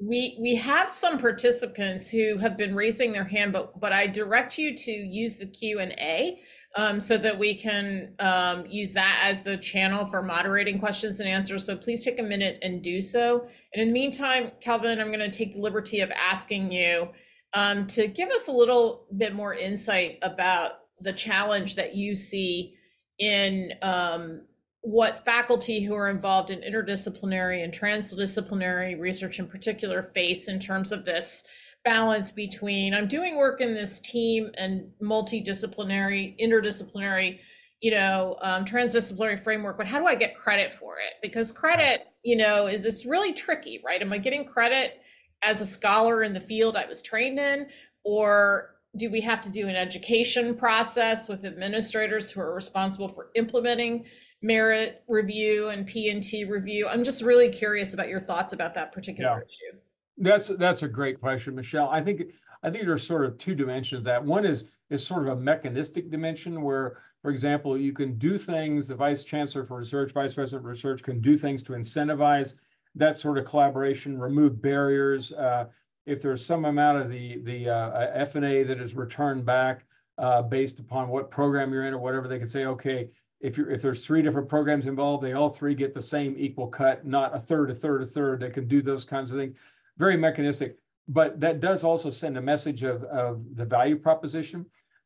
We we have some participants who have been raising their hand, but but I direct you to use the Q and A um, so that we can um, use that as the channel for moderating questions and answers. So please take a minute and do so. And in the meantime, Kelvin, I'm going to take the liberty of asking you um, to give us a little bit more insight about the challenge that you see in um, what faculty who are involved in interdisciplinary and transdisciplinary research in particular face in terms of this balance between I'm doing work in this team and multidisciplinary, interdisciplinary, you know, um, transdisciplinary framework, but how do I get credit for it? Because credit, you know, is it's really tricky, right? Am I getting credit as a scholar in the field I was trained in, or do we have to do an education process with administrators who are responsible for implementing merit review and P&T review? I'm just really curious about your thoughts about that particular issue. That's that's a great question, Michelle. I think I think there's sort of two dimensions. of That one is is sort of a mechanistic dimension where, for example, you can do things. The vice chancellor for research, vice president for research, can do things to incentivize that sort of collaboration, remove barriers. Uh, if there's some amount of the the uh, F&A that is returned back uh, based upon what program you're in or whatever, they can say, okay, if you're if there's three different programs involved, they all three get the same equal cut, not a third, a third, a third. They can do those kinds of things very mechanistic, but that does also send a message of, of the value proposition.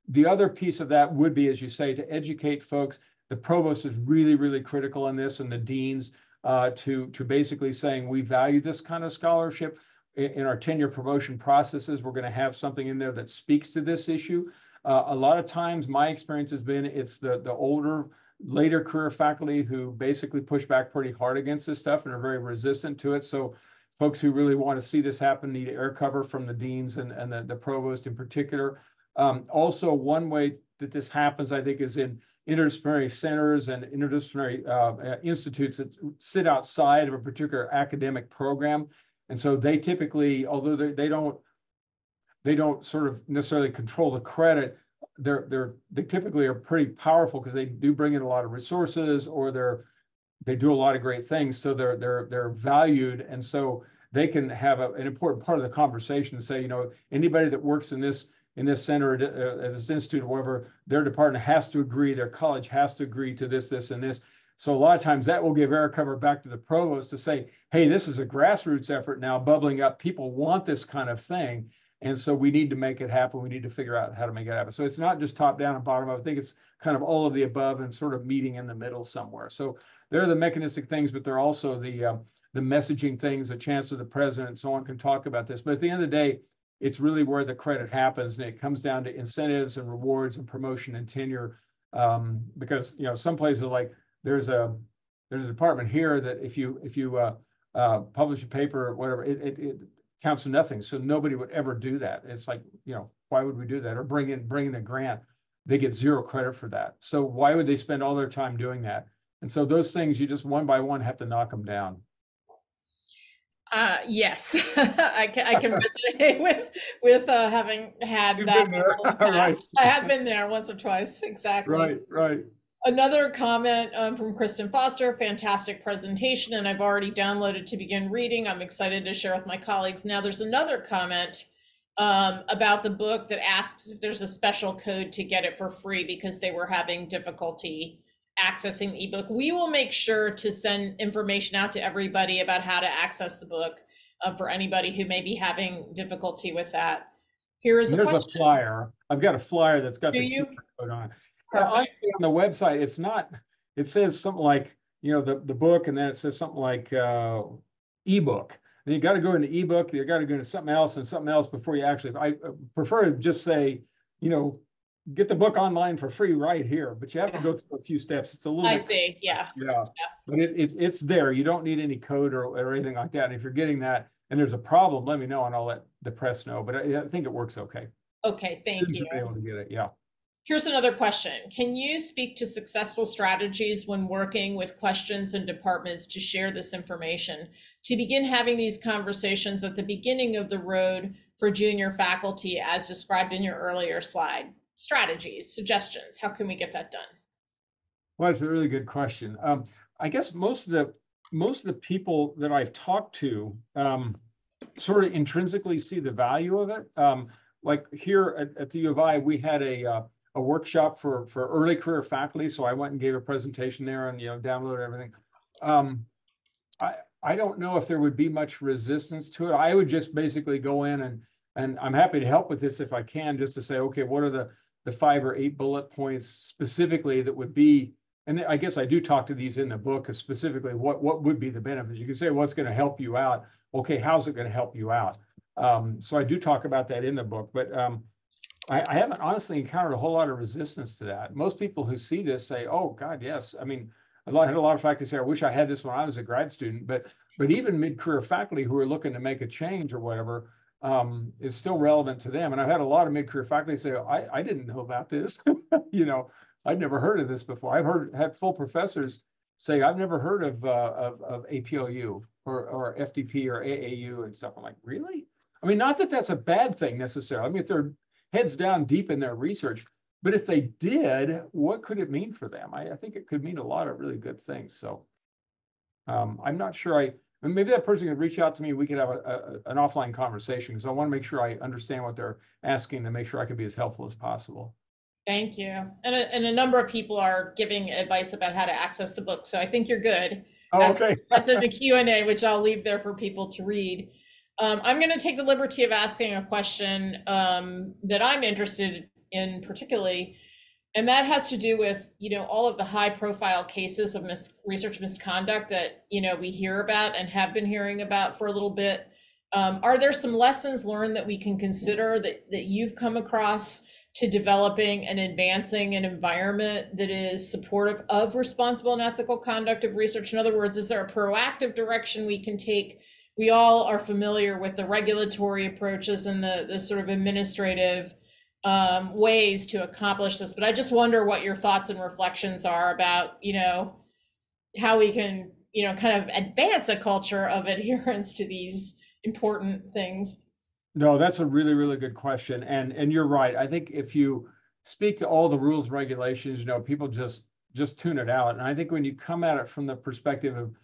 The other piece of that would be, as you say, to educate folks. The provost is really, really critical in this, and the deans uh, to to basically saying we value this kind of scholarship in, in our tenure promotion processes. We're going to have something in there that speaks to this issue. Uh, a lot of times, my experience has been it's the the older, later career faculty who basically push back pretty hard against this stuff and are very resistant to it. So folks who really want to see this happen need air cover from the deans and, and the, the provost in particular. Um, also, one way that this happens, I think, is in interdisciplinary centers and interdisciplinary uh, institutes that sit outside of a particular academic program. And so they typically, although they, they don't, they don't sort of necessarily control the credit, they're, they're, they typically are pretty powerful because they do bring in a lot of resources or they're, they do a lot of great things. So they're, they're, they're valued. And so they can have a, an important part of the conversation to say, you know, anybody that works in this in this center, uh, this institute, or whatever, their department has to agree, their college has to agree to this, this, and this. So a lot of times that will give air cover back to the provost to say, hey, this is a grassroots effort now bubbling up. People want this kind of thing. And so we need to make it happen. We need to figure out how to make it happen. So it's not just top down and bottom up. I think it's kind of all of the above and sort of meeting in the middle somewhere. So they're the mechanistic things, but they're also the um, the messaging things. The chance of the president, so on, can talk about this. But at the end of the day, it's really where the credit happens, and it comes down to incentives and rewards and promotion and tenure. Um, because you know some places like there's a there's a department here that if you if you uh, uh, publish a paper or whatever, it, it, it counts to nothing. So nobody would ever do that. It's like, you know, why would we do that? Or bring in, bring in a grant, they get zero credit for that. So why would they spend all their time doing that? And so those things, you just one by one have to knock them down. Uh, yes, I can, I can resonate with, with, uh, having had You've that. been there. role Right. I have been there once or twice, exactly. Right, right. Another comment um, from Kristen Foster, fantastic presentation, and I've already downloaded to begin reading. I'm excited to share with my colleagues. Now, there's another comment um, about the book that asks if there's a special code to get it for free because they were having difficulty accessing the ebook. We will make sure to send information out to everybody about how to access the book uh, for anybody who may be having difficulty with that. Here is a There's a flyer. I've got a flyer that's got Do the you? Code on it. On the website, it's not, it says something like, you know, the, the book, and then it says something like, uh, ebook. Then you gotta go into ebook, you gotta go into something else and something else before you actually, I prefer to just say, you know, get the book online for free right here, but you have to go through a few steps. It's a little I bit see, yeah. Yeah, but it, it, it's there. You don't need any code or, or anything like that. And if you're getting that and there's a problem, let me know and I'll let the press know. But I, I think it works okay. Okay, thank Students you. should be able to get it, yeah. Here's another question. Can you speak to successful strategies when working with questions and departments to share this information? To begin having these conversations at the beginning of the road for junior faculty as described in your earlier slide. Strategies, suggestions, how can we get that done? Well, it's a really good question. Um, I guess most of the, most of the people that I've talked to, um, sort of intrinsically see the value of it. Um, like here at, at the U of I, we had a, uh, a workshop for, for early career faculty. So I went and gave a presentation there and, you know, downloaded everything. Um, I, I don't know if there would be much resistance to it. I would just basically go in and, and I'm happy to help with this if I can, just to say, okay, what are the, the five or eight bullet points specifically that would be, and I guess I do talk to these in the book, specifically what, what would be the benefits? You can say what's going to help you out. Okay, how's it going to help you out? Um, so I do talk about that in the book, but um, I, I haven't honestly encountered a whole lot of resistance to that. Most people who see this say, "Oh God, yes." I mean, I had a lot of faculty say, "I wish I had this when I was a grad student," but but even mid-career faculty who are looking to make a change or whatever um, is still relevant to them. And I've had a lot of mid-career faculty say, I, I didn't know about this. you know, I'd never heard of this before. I've heard had full professors say, I've never heard of uh, of, of APLU or or FDP or AAU and stuff. I'm like, really? I mean, not that that's a bad thing necessarily. I mean, if they're heads down deep in their research, but if they did, what could it mean for them? I, I think it could mean a lot of really good things. So um, I'm not sure I, and maybe that person could reach out to me. We could have a, a, an offline conversation because I want to make sure I understand what they're asking to make sure I can be as helpful as possible. Thank you. And a, and a number of people are giving advice about how to access the book. So I think you're good. Oh, okay. That's in the Q and A, which I'll leave there for people to read. Um, I'm going to take the liberty of asking a question um, that I'm interested in particularly, and that has to do with you know all of the high-profile cases of mis- research misconduct that you know we hear about and have been hearing about for a little bit. Um, are there some lessons learned that we can consider that that you've come across to developing and advancing an environment that is supportive of responsible and ethical conduct of research? In other words, is there a proactive direction we can take? We all are familiar with the regulatory approaches and the, the sort of administrative um, ways to accomplish this, but I just wonder what your thoughts and reflections are about, you know, how we can, you know, kind of advance a culture of adherence to these important things. No, that's a really, really good question. And and you're right. I think if you speak to all the rules regulations, you know, people just just tune it out. And I think when you come at it from the perspective of,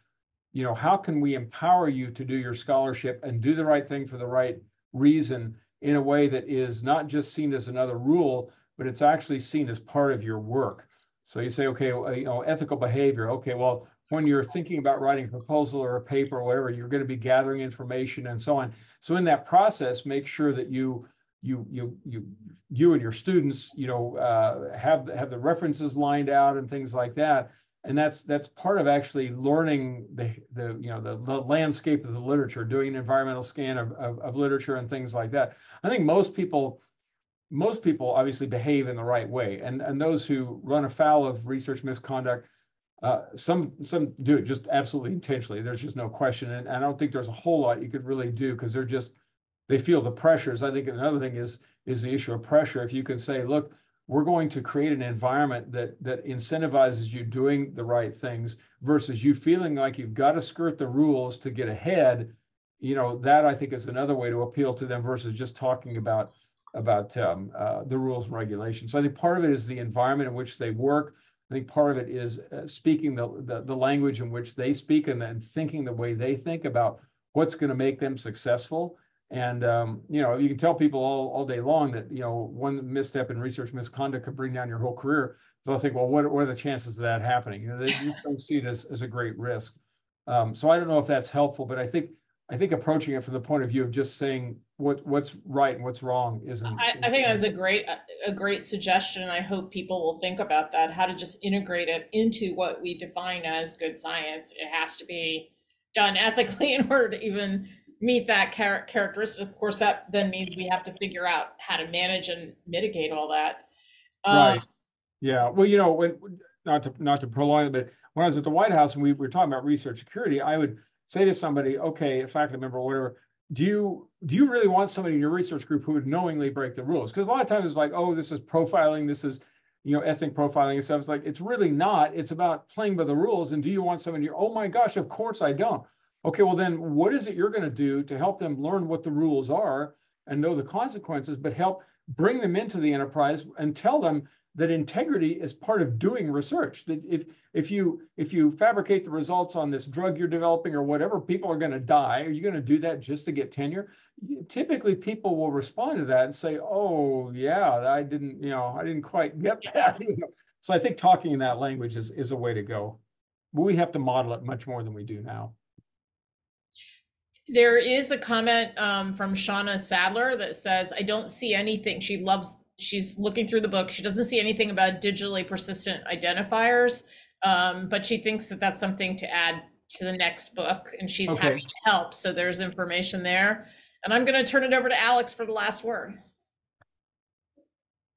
you know, how can we empower you to do your scholarship and do the right thing for the right reason in a way that is not just seen as another rule, but it's actually seen as part of your work. So you say, okay, you know, ethical behavior. Okay, well, when you're thinking about writing a proposal or a paper or whatever, you're going to be gathering information and so on. So in that process, make sure that you you you you you and your students, you know, uh, have have the references lined out and things like that. And that's that's part of actually learning the the you know the, the landscape of the literature, doing an environmental scan of, of of literature and things like that. I think most people most people obviously behave in the right way, and and those who run afoul of research misconduct uh, some some do it just absolutely intentionally. There's just no question, and, and I don't think there's a whole lot you could really do because they're just they feel the pressures. I think another thing is is the issue of pressure. If you can say, look, we're going to create an environment that that incentivizes you doing the right things versus you feeling like you've got to skirt the rules to get ahead. You know that I think is another way to appeal to them versus just talking about about um, uh, the rules and regulations. So I think part of it is the environment in which they work. I think part of it is uh, speaking the, the, the language in which they speak and then thinking the way they think about what's going to make them successful. And um, you know, you can tell people all, all day long that you know one misstep in research misconduct could bring down your whole career. So I think, well, what, what are the chances of that happening? You know, they just don't see it as, as a great risk. Um, so I don't know if that's helpful, but I think I think approaching it from the point of view of just saying what what's right and what's wrong isn't. I, I think that's a great a great suggestion, and I hope people will think about that. How to just integrate it into what we define as good science. It has to be done ethically in order to even meet that char- characteristic. Of course, that then means we have to figure out how to manage and mitigate all that. Um, Right. Yeah, well, you know, when, not to, not to prolong it, but when I was at the White House and we were talking about research security, I would say to somebody, okay, a faculty member or whatever, do you, do you really want somebody in your research group who would knowingly break the rules? Because a lot of times it's like, oh, this is profiling, this is, you know, ethnic profiling and stuff. It's like, it's really not. It's about playing by the rules. And do you want somebody, oh my gosh, of course I don't. Okay, well then what is it you're going to do to help them learn what the rules are and know the consequences, but help bring them into the enterprise and tell them that integrity is part of doing research. That if if you if you fabricate the results on this drug you're developing or whatever, people are going to die. Are you going to do that just to get tenure? Typically, people will respond to that and say, "Oh, yeah, I didn't, you know, I didn't quite get that." so I think talking in that language is is a way to go. But we have to model it much more than we do now. There is a comment um, from Shauna Sadler that says, I don't see anything. She loves, she's looking through the book. She doesn't see anything about digitally persistent identifiers, um, but she thinks that that's something to add to the next book and she's Okay. happy to help. So there's information there. And I'm going to turn it over to Alex for the last word.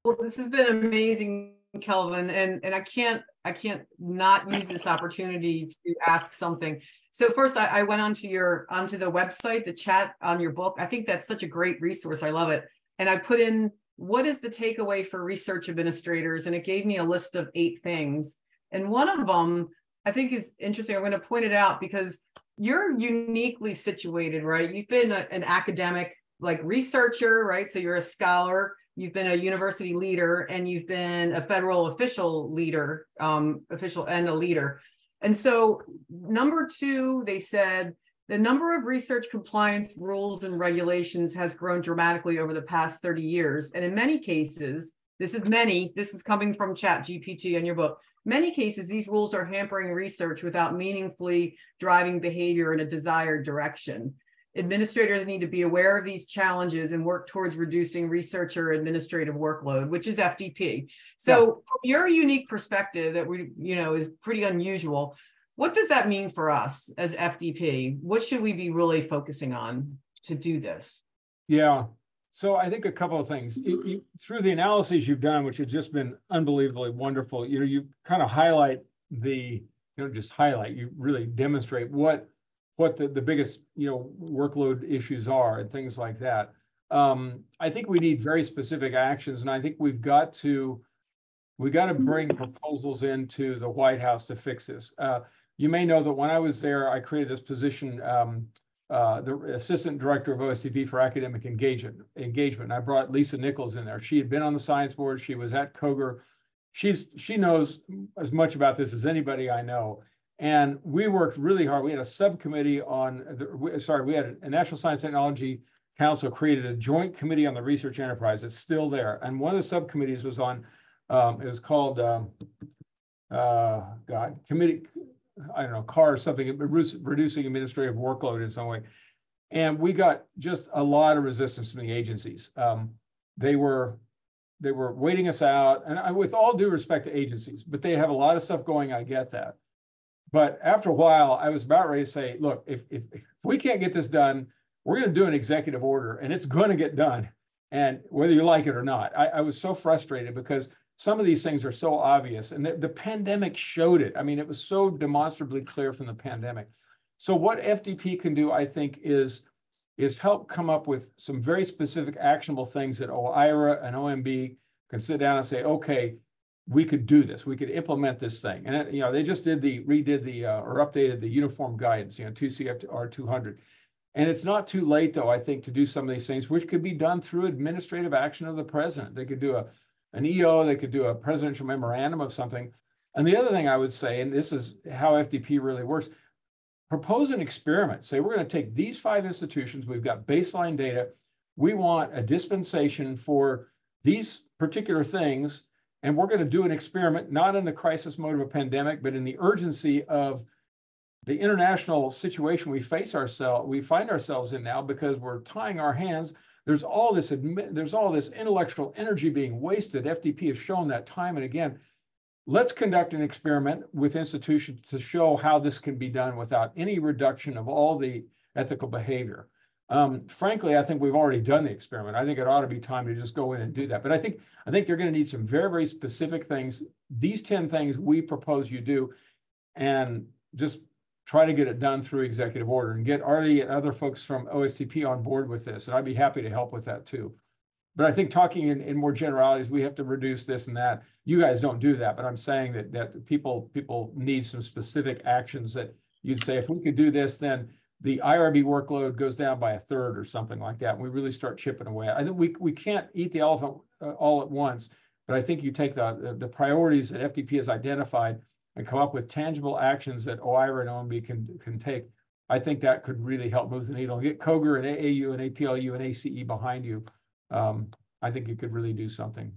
Well, this has been amazing, Kelvin, and and I can't I can't not use this opportunity to ask something. So first, I, I went onto your onto the website, the chat on your book. I think that's such a great resource. I love it. And I put in what is the takeaway for research administrators, and it gave me a list of eight things. And one of them I think is interesting. I'm going to point it out because you're uniquely situated, right? You've been a- an academic, like researcher, right? So you're a scholar you've been a university leader and you've been a federal official leader um, official and a leader and so number two they said the number of research compliance rules and regulations has grown dramatically over the past 30 years. And in many cases this is many this is coming from chat gpt in your book many cases these rules are hampering research without meaningfully driving behavior in a desired direction administrators need to be aware of these challenges and work towards reducing researcher administrative workload, which is FDP. So from your unique perspective that we, you know, is pretty unusual, what does that mean for us as FDP? What should we be really focusing on to do this? Yeah. So I think a couple of things You- you- through the analyses you've done, which has just been unbelievably wonderful. You know, you kind of highlight the, you know, just highlight. You really demonstrate what what the, the biggest you know workload issues are and things like that. Um, I think we need very specific actions, and I think we've got to we got to bring proposals into the White House to fix this. Uh, you may know that when I was there, I created this position. Um, uh, the assistant director of OSTP for academic engagement. Engagement. And I brought Lisa Nichols in there. She had been on the science board. She was at COGR. She's she knows as much about this as anybody I know. And we worked really hard. We had a subcommittee on. The, sorry, we had a National Science Technology Council created a joint committee on the research enterprise. It's still there. And one of the subcommittees was on. Um, it was called. Um, uh, God, committee I don't know, car or something, reducing administrative workload in some way. And we got just a lot of resistance from the agencies. Um, they were, they were waiting us out, and I, with all due respect to agencies, but they have a lot of stuff going, I get that. But after a while, I was about ready to say, look, if, if, if we can't get this done, we're gonna do an executive order and it's gonna get done. And whether you like it or not, I, I was so frustrated because some of these things are so obvious and the, the pandemic showed it. I mean, it was so demonstrably clear from the pandemic. So what FDP can do, I think, is is help come up with some very specific actionable things that OIRA and OMB can sit down and say, okay, we could do this. We could implement this thing. And you know, they just did the redid the uh, or updated the uniform guidance, you know, 2 CFR 200. And it's not too late, though, I think, to do some of these things, which could be done through administrative action of the president. They could do a an EO, they could do a presidential memorandum of something. And the other thing I would say, and this is how FDP really works, propose an experiment. Say we're going to take these five institutions, we've got baseline data, we want a dispensation for these particular things, and we're going to do an experiment, not in the crisis mode of a pandemic, but in the urgency of the international situation we face ourselves, we find ourselves in now because we're tying our hands. There's all this there's all this intellectual energy being wasted. FDP has shown that time and again. Let's conduct an experiment with institutions to show how this can be done without any reduction of all the ethical behavior. Um, frankly, I think we've already done the experiment. I think it ought to be time to just go in and do that. But I think I think you're going to need some very very specific things. These ten things we propose you do, and just try to get it done through executive order and get Arati and other folks from OSTP on board with this. And I'd be happy to help with that too. But I think talking in, in more generalities, we have to reduce this and that. You guys don't do that, but I'm saying that that people people need some specific actions that you'd say if we could do this, then the IRB workload goes down by a third or something like that. And we really start chipping away. I think we we can't eat the elephant uh, all at once, but I think you take the, the the priorities that FDP has identified and come up with tangible actions that OIRA and OMB can can take. I think that could really help move the needle. Get COGR and AAU and APLU and ACE behind you. Um, I think you could really do something.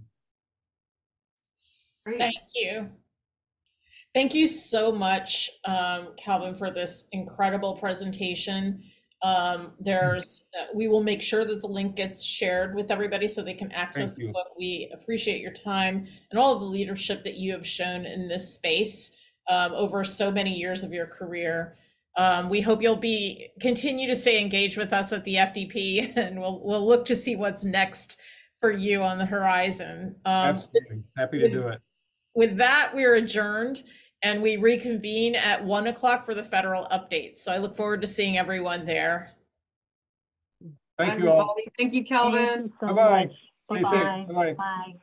Great. Thank you. Thank you so much, um, Kelvin, for this incredible presentation. Um, there's, uh, we will make sure that the link gets shared with everybody so they can access Thank the you. book. We appreciate your time and all of the leadership that you have shown in this space um, over so many years of your career. Um, we hope you'll be continue to stay engaged with us at the FDP, and we'll we'll look to see what's next for you on the horizon. Um, Absolutely. Happy to do it. with that, we're adjourned and we reconvene at one o'clock for the federal updates. So I look forward to seeing everyone there. Thank you all. everybody. Thank you, Thank Kelvin. you so Bye-bye. much. Stay safe. Bye-bye. Bye-bye. Bye.